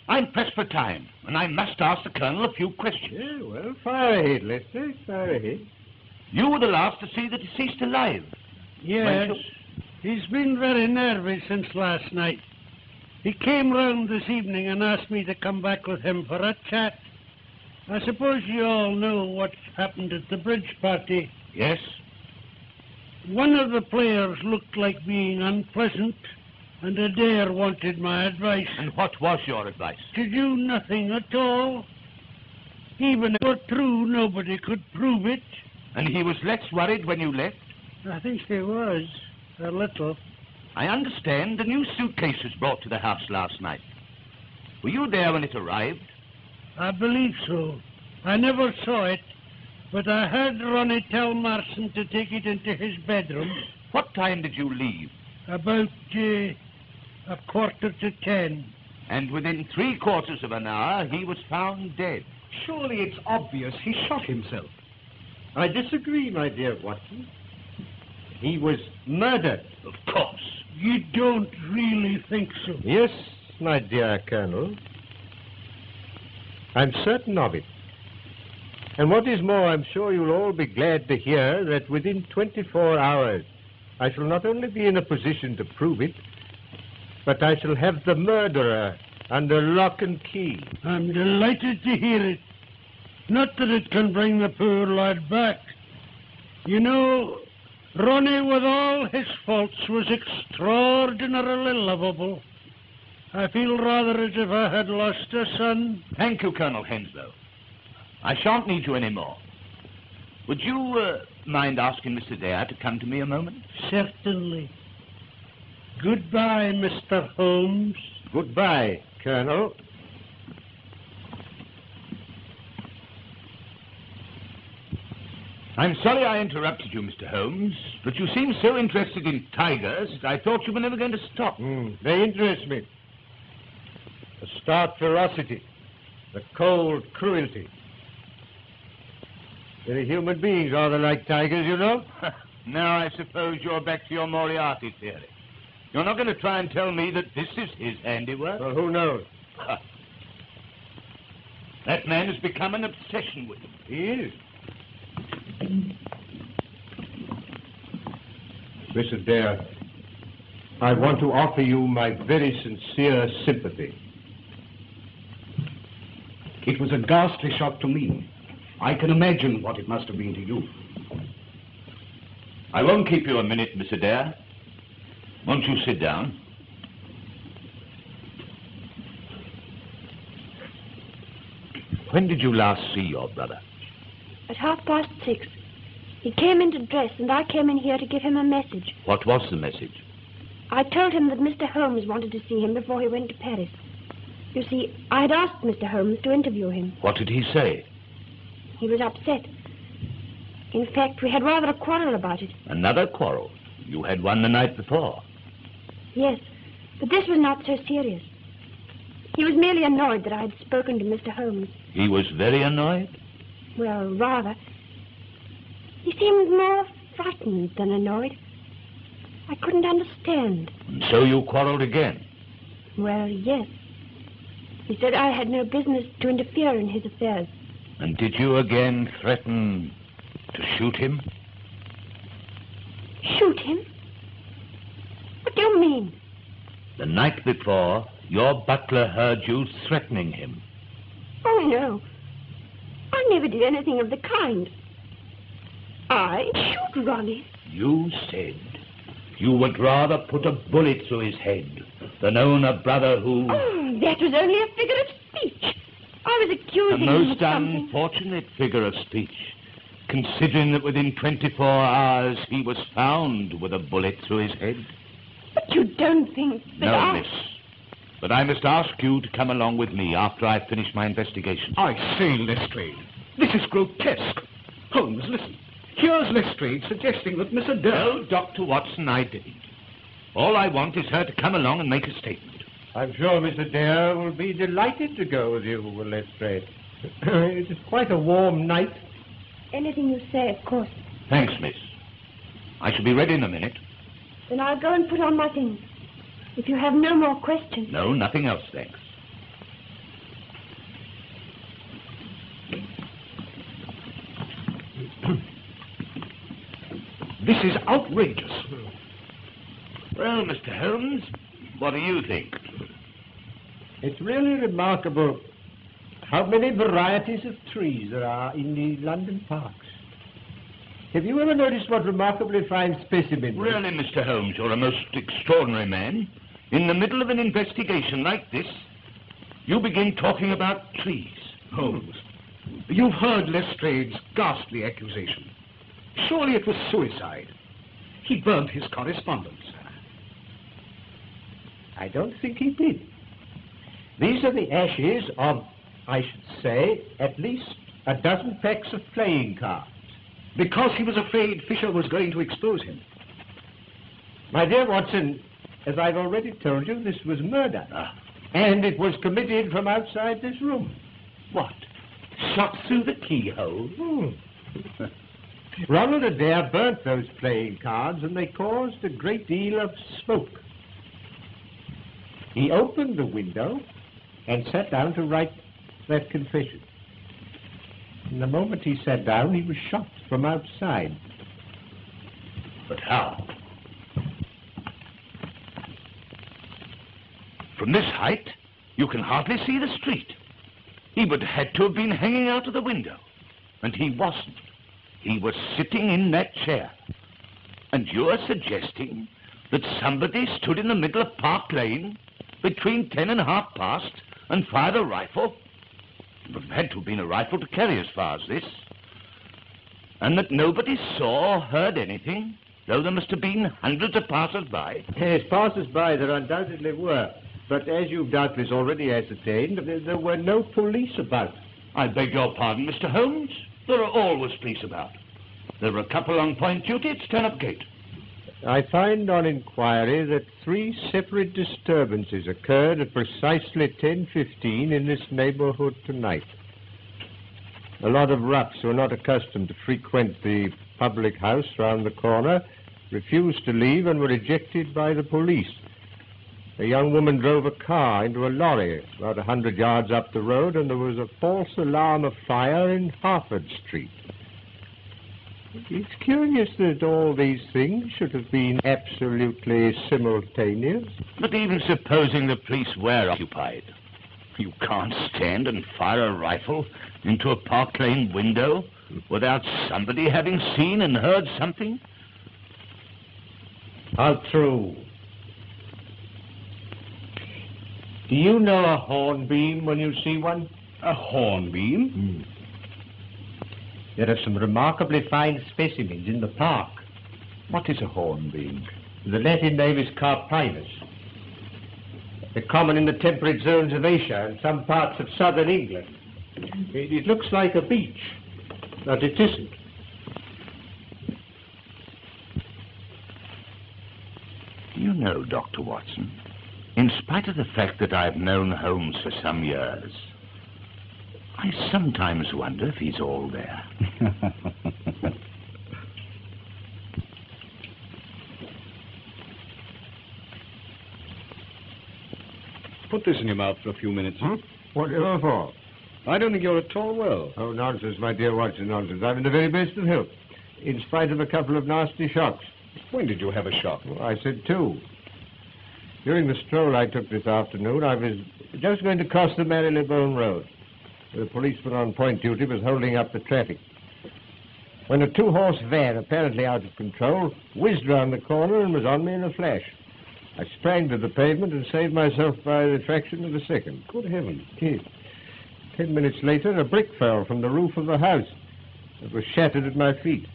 I'm pressed for time, and I must ask the Colonel a few questions. Yeah, well, fire ahead, Lestrade. Fire ahead. You were the last to see the deceased alive. Yes. He's been very nervous since last night. He came round this evening and asked me to come back with him for a chat. I suppose you all know what happened at the bridge party. Yes? One of the players looked like being unpleasant, and Adair wanted my advice. And what was your advice? To do nothing at all. Even if it were true, nobody could prove it. And he was less worried when you left? I think he was, a little. I understand the new suitcase was brought to the house last night. Were you there when it arrived? I believe so. I never saw it, but I heard Ronnie tell Marson to take it into his bedroom. What time did you leave? About uh, a quarter to ten. And within three quarters of an hour, he was found dead. Surely it's obvious he shot himself. I disagree, my dear Watson. He was murdered. Of course. You don't really think so? Yes, my dear Colonel. I'm certain of it. And what is more, I'm sure you'll all be glad to hear that within 24 hours I shall not only be in a position to prove it, but I shall have the murderer under lock and key. I'm delighted to hear it. Not that it can bring the poor lad back. You know, Ronnie, with all his faults, was extraordinarily lovable. I feel rather as if I had lost a son. Thank you, Colonel Henslowe. I shan't need you any more. Would you uh, mind asking Miss Adair to come to me a moment? Certainly. Goodbye, Mr. Holmes. Goodbye, Colonel. I'm sorry I interrupted you, Mr. Holmes, but you seem so interested in tigers that I thought you were never going to stop. Mm, they interest me. The stark ferocity, the cold cruelty. Very human beings rather like tigers, you know. now I suppose you're back to your Moriarty theory. You're not going to try and tell me that this is his handiwork? Well, who knows? that man has become an obsession with him. He is. Miss Adair, I want to offer you my very sincere sympathy. It was a ghastly shock to me. I can imagine what it must have been to you. I won't keep you a minute, Miss Adair. Won't you sit down? When did you last see your brother? At half past six. He came in to dress, and I came in here to give him a message. What was the message? I told him that Mr. Holmes wanted to see him before he went to Paris. You see, I had asked Mr. Holmes to interview him. What did he say? He was upset. In fact, we had rather a quarrel about it. Another quarrel. You had one the night before. Yes, but this was not so serious. He was merely annoyed that I had spoken to Mr. Holmes. He was very annoyed? Well, rather. He seemed more frightened than annoyed. I couldn't understand. And so you quarreled again? Well, yes. He said I had no business to interfere in his affairs. And did you again threaten to shoot him? Shoot him? Do you mean? The night before, your butler heard you threatening him. Oh, no. I never did anything of the kind. I shoot Ronnie. You said you would rather put a bullet through his head than own a brother who... Oh, that was only a figure of speech. I was accusing him of most unfortunate figure of speech, considering that within 24 hours he was found with a bullet through his head. But you don't think that No, I... miss. But I must ask you to come along with me after I finish my investigation. I say, Lestrade, this is grotesque. Holmes, listen. Here's Lestrade suggesting that Miss Adair... No, Dr. Watson, I didn't. All I want is her to come along and make a statement. I'm sure Miss Adair will be delighted to go with you, Lestrade. it is quite a warm night. Anything you say, of course. Thanks, miss. I shall be ready in a minute. Then I'll go and put on my things. If you have no more questions. No, nothing else, thanks. This is outrageous. Well, Mr. Holmes, what do you think? It's really remarkable how many varieties of trees there are in the London parks. Have you ever noticed what remarkably fine specimens? Really, Mr. Holmes, you're a most extraordinary man. In the middle of an investigation like this, you begin talking about trees. Holmes, you've heard Lestrade's ghastly accusation. Surely it was suicide. He burnt his correspondence. I don't think he did. These are the ashes of, I should say, at least a dozen packs of playing cards. Because he was afraid Fisher was going to expose him. My dear Watson, as I've already told you, this was murder. And it was committed from outside this room. What? Shot through the keyhole? Hmm. Ronald Adair burnt those playing cards and they caused a great deal of smoke. He opened the window and sat down to write that confession. And the moment he sat down, he was shot from outside. But how? From this height, you can hardly see the street. He would have had to have been hanging out of the window. And he wasn't. He was sitting in that chair. And you're suggesting that somebody stood in the middle of Park Lane between ten and half past and fired a rifle? It would have had to have been a rifle to carry as far as this. And that nobody saw or heard anything, though there must have been hundreds of passers-by. Yes, passers-by there undoubtedly were. But as you've doubtless already ascertained, there, there were no police about. I beg your pardon, Mr. Holmes. There are always police about. There are a couple on point duty at Stanhope Gate. I find on inquiry that three separate disturbances occurred at precisely 10.15 in this neighborhood tonight. A lot of roughs who are not accustomed to frequent the public house round the corner refused to leave and were ejected by the police. A young woman drove a car into a lorry about a hundred yards up the road, and there was a false alarm of fire in Harford Street. It's curious that all these things should have been absolutely simultaneous. But even supposing the police were occupied, you can't stand and fire a rifle into a Park Lane window without somebody having seen and heard something? How true. Do you know a hornbeam when you see one? A hornbeam? Hmm. There are some remarkably fine specimens in the park. What is a hornbeam? The Latin name is carpinus. They're common in the temperate zones of Asia and some parts of southern England. It, it looks like a beech, but it isn't. You know, Dr. Watson, in spite of the fact that I've known Holmes for some years, I sometimes wonder if he's all there. Put this in your mouth for a few minutes. Hmm? Whatever for? I don't think you're at all well. Oh, nonsense, my dear Watson, nonsense. I'm in the very best of health, in spite of a couple of nasty shocks. When did you have a shock? Well, I said two. During the stroll I took this afternoon, I was just going to cross the Marylebone Road. The policeman on point duty was holding up the traffic. When a two-horse van, apparently out of control, whizzed round the corner and was on me in a flash. I sprang to the pavement and saved myself by the fraction of a second. Good heavens. Yes. Ten minutes later, a brick fell from the roof of a house. It was shattered at my feet.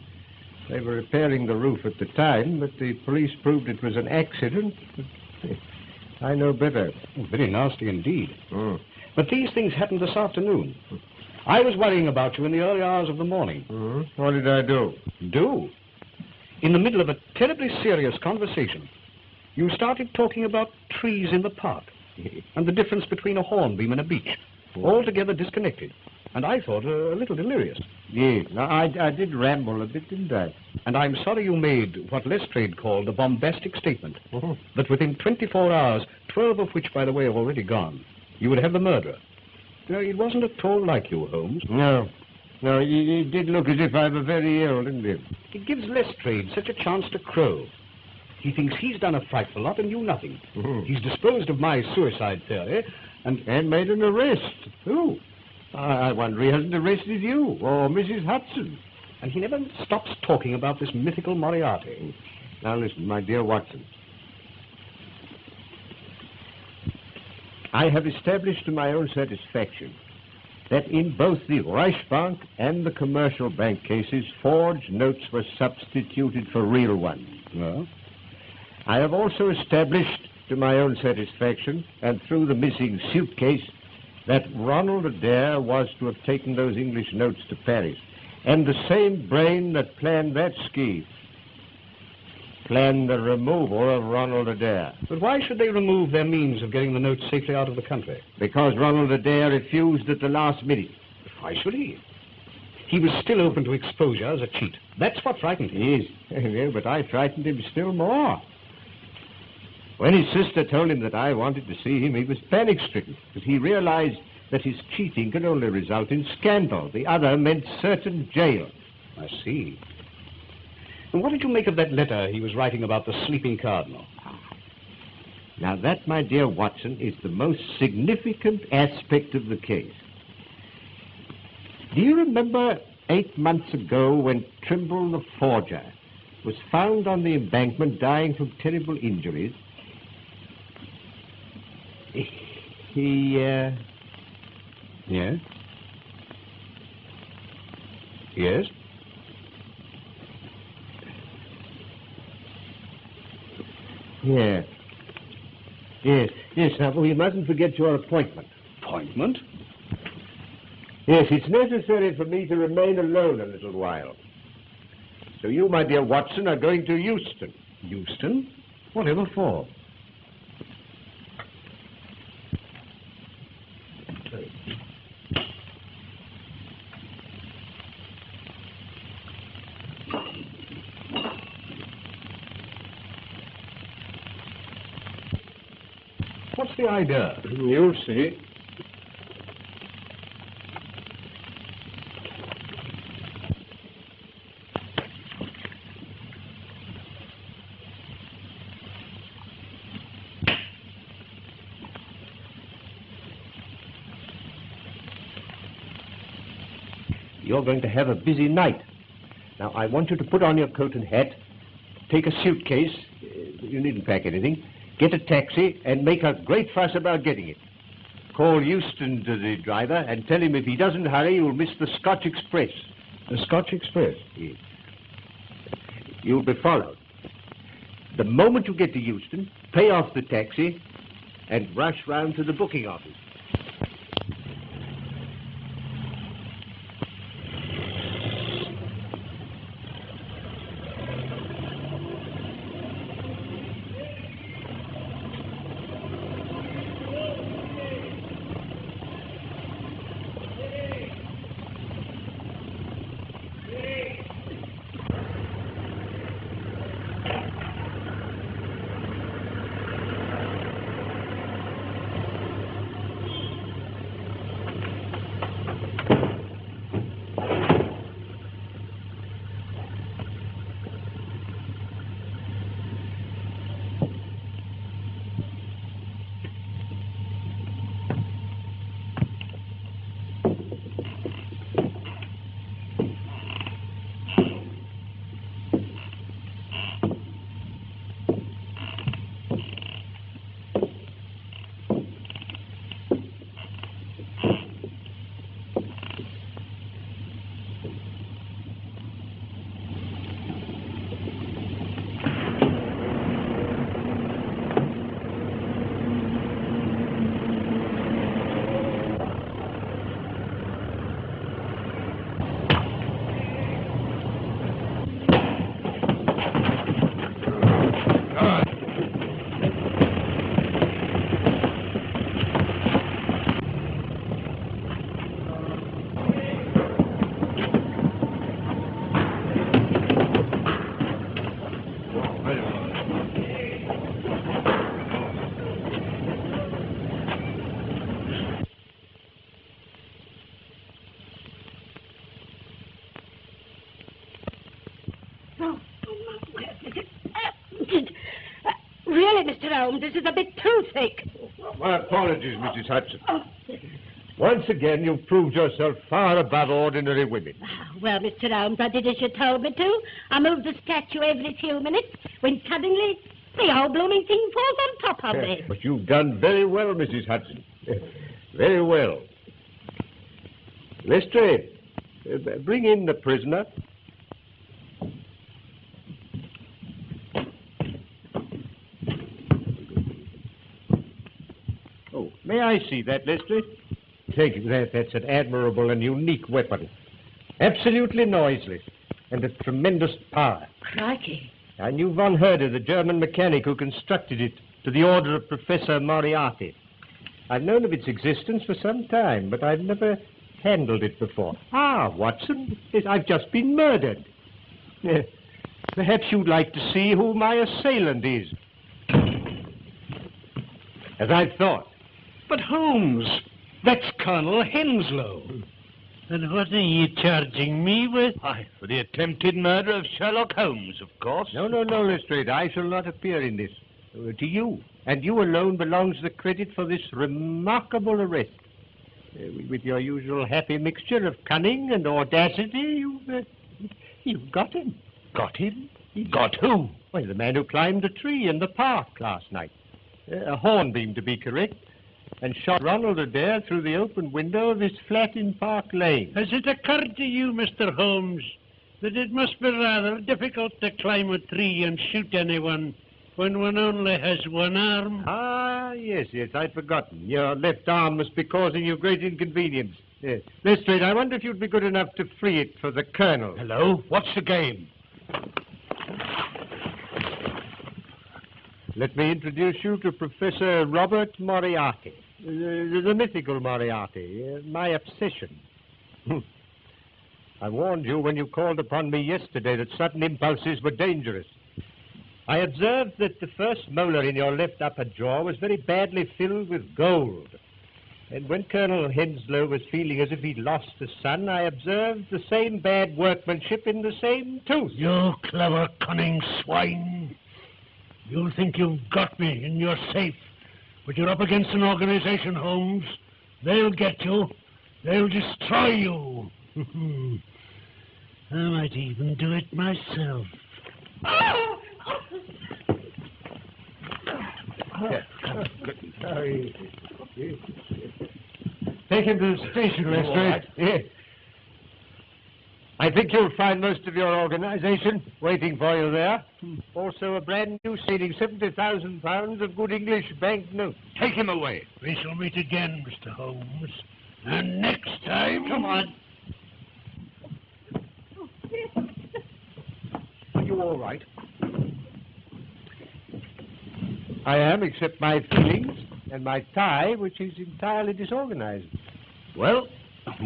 They were repairing the roof at the time, but the police proved it was an accident. I know better. Oh, very nasty indeed. Mm. But these things happened this afternoon. I was worrying about you in the early hours of the morning. Mm. What did I do? Do? In the middle of a terribly serious conversation, you started talking about trees in the park and the difference between a hornbeam and a beech, altogether disconnected. And I thought uh, a little delirious. Yes, now, I, I did ramble a bit, didn't I? And I'm sorry you made what Lestrade called a bombastic statement. Mhm. That within 24 hours, 12 of which, by the way, have already gone, you would have the murderer. No, it wasn't at all like you, Holmes. No. No, you, you did look as if I were very ill, didn't you? It gives Lestrade such a chance to crow. He thinks he's done a frightful lot and you nothing. Mhm. He's disposed of my suicide theory and... And made an arrest. Who? I, I wonder he hasn't arrested you or Mrs. Hudson. And he never stops talking about this mythical Moriarty. Now listen, my dear Watson. I have established to my own satisfaction that in both the Reichsbank and the commercial bank cases, forged notes were substituted for real ones. Well? I have also established to my own satisfaction, and through the missing suitcase, that Ronald Adair was to have taken those English notes to Paris, and the same brain that planned that scheme planned the removal of Ronald Adair. But why should they remove their means of getting the notes safely out of the country? Because Ronald Adair refused at the last minute. Why should he? He was still open to exposure as a cheat. That's what frightened him. Yes, yeah, but I frightened him still more. When his sister told him that I wanted to see him, he was panic-stricken, because he realized that his cheating could only result in scandal. The other meant certain jail. I see. And what did you make of that letter he was writing about the sleeping cardinal? Now, that, my dear Watson, is the most significant aspect of the case. Do you remember eight months ago when Trimble the forger was found on the embankment dying from terrible injuries? He, uh, Yes? Yes? Yeah. Yes, yes, now, we mustn't forget your appointment. Appointment? Yes, it's necessary for me to remain alone a little while. So you, my dear Watson, are going to Euston. Euston? Whatever for? The? You'll see. You're going to have a busy night. Now, I want you to put on your coat and hat, take a suitcase, uh, you needn't pack anything, get a taxi, and make a great fuss about getting it. Call Euston to the driver and tell him if he doesn't hurry, you'll miss the Scotch Express. The Scotch Express? Yes. You'll be followed. The moment you get to Euston, pay off the taxi and rush round to the booking office. Holmes, this is a bit too thick. My apologies, Mrs. Hudson. Once again, you've proved yourself far above ordinary women. Well, Mr. Holmes, I did as you told me to. I moved the statue every few minutes when suddenly the whole blooming thing falls on top of me. But you've done very well, Mrs. Hudson. Very well. Lestrade, uh, bring in the prisoner. Oh, may I see that, Lestrade? Thank you. That, that's an admirable and unique weapon. Absolutely noiseless and of tremendous power. Crikey. I knew von Herder, the German mechanic who constructed it to the order of Professor Moriarty. I've known of its existence for some time, but I've never handled it before. Ah, Watson, yes, I've just been murdered. Eh, Perhaps you'd like to see who my assailant is. As I thought. But Holmes, that's Colonel Henslowe. And what are you charging me with? Why, for the attempted murder of Sherlock Holmes, of course. No, no, no, Lestrade. I shall not appear in this. Uh, to you. And you alone belongs the credit for this remarkable arrest. Uh, with your usual happy mixture of cunning and audacity, you've, uh, you've got him. Got him? Got who? Well, the man who climbed a tree in the park last night. Uh, a hornbeam, to be correct. And shot Ronald Adair through the open window of his flat in Park Lane. Has it occurred to you, Mr. Holmes, that it must be rather difficult to climb a tree and shoot anyone when one only has one arm? Ah, yes, yes, I'd forgotten. Your left arm must be causing you great inconvenience. Yes. Lestrade, I wonder if you'd be good enough to free it for the colonel. Hello? What's the game? Let me introduce you to Professor Robert Moriarty, the, the mythical Moriarty, uh, my obsession. I warned you when you called upon me yesterday that sudden impulses were dangerous. I observed that the first molar in your left upper jaw was very badly filled with gold. And when Colonel Henslowe was feeling as if he'd lost a son, I observed the same bad workmanship in the same tooth. You clever, cunning swine. You think you've got me and you're safe, but you're up against an organization, Holmes. They'll get you. They'll destroy you. I might even do it myself. Take him to the station, Lestrade. Yes. I think you'll find most of your organization waiting for you there. Hmm. Also a brand new ceiling, £70,000 of good English bank banknotes. Take him away. We shall meet again, Mr. Holmes. And next time... Come on. Are you all right? I am, except my feelings and my tie, which is entirely disorganized. Well,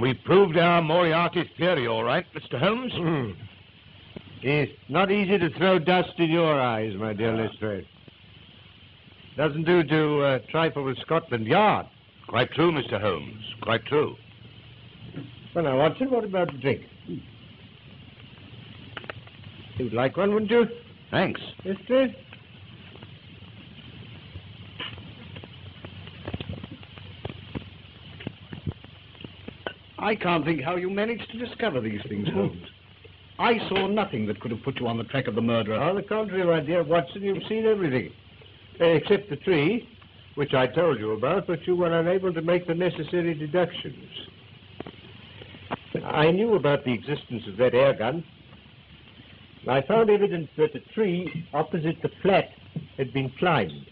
we proved our Moriarty theory, all right, Mr. Holmes. Hmm. It's not easy to throw dust in your eyes, my dear Lestrade. Doesn't do to uh, trifle with Scotland Yard. Quite true, Mr. Holmes. Quite true. Well, now, Watson, what about the drink? You'd like one, wouldn't you? Thanks. Lestrade? I can't think how you managed to discover these things, Holmes. I saw nothing that could have put you on the track of the murderer. On the contrary, my dear Watson, you've seen everything. Except the tree, which I told you about, but you were unable to make the necessary deductions. I knew about the existence of that air gun. I found evidence that a tree opposite the flat had been climbed.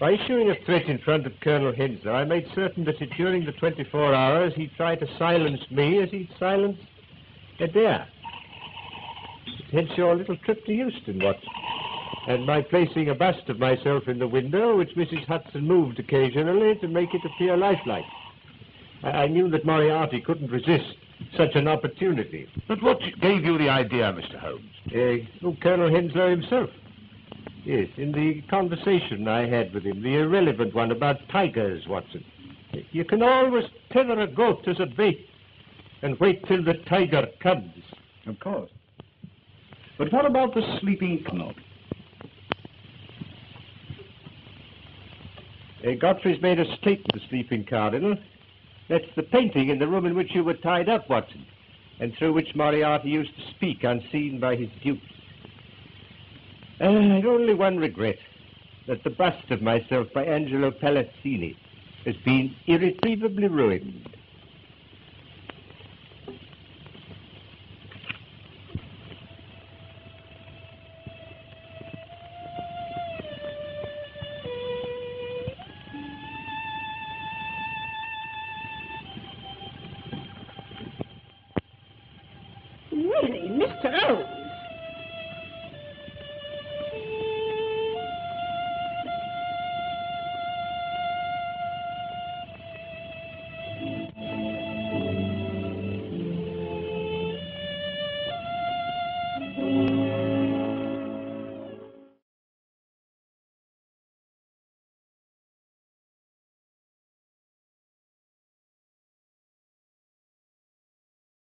By issuing a threat in front of Colonel Henslowe, I made certain that during the 24 hours he tried to silence me as he'd silenced Adair. Hence your little trip to Euston, Watson. And my placing a bust of myself in the window, which Mrs. Hudson moved occasionally to make it appear lifelike. I, I knew that Moriarty couldn't resist such an opportunity. But what gave you the idea, Mr. Holmes? Uh, oh, Colonel Henslowe himself. Yes, in the conversation I had with him, the irrelevant one about tigers, Watson. You can always tether a goat as a bait and wait till the tiger comes. Of course. But what about the sleeping knot? Uh, Godfrey's made us take the sleeping cardinal. That's the painting in the room in which you were tied up, Watson, and through which Moriarty used to speak unseen by his dupes. Uh, I've only one regret, that the bust of myself by Angelo Palazzini has been irretrievably ruined.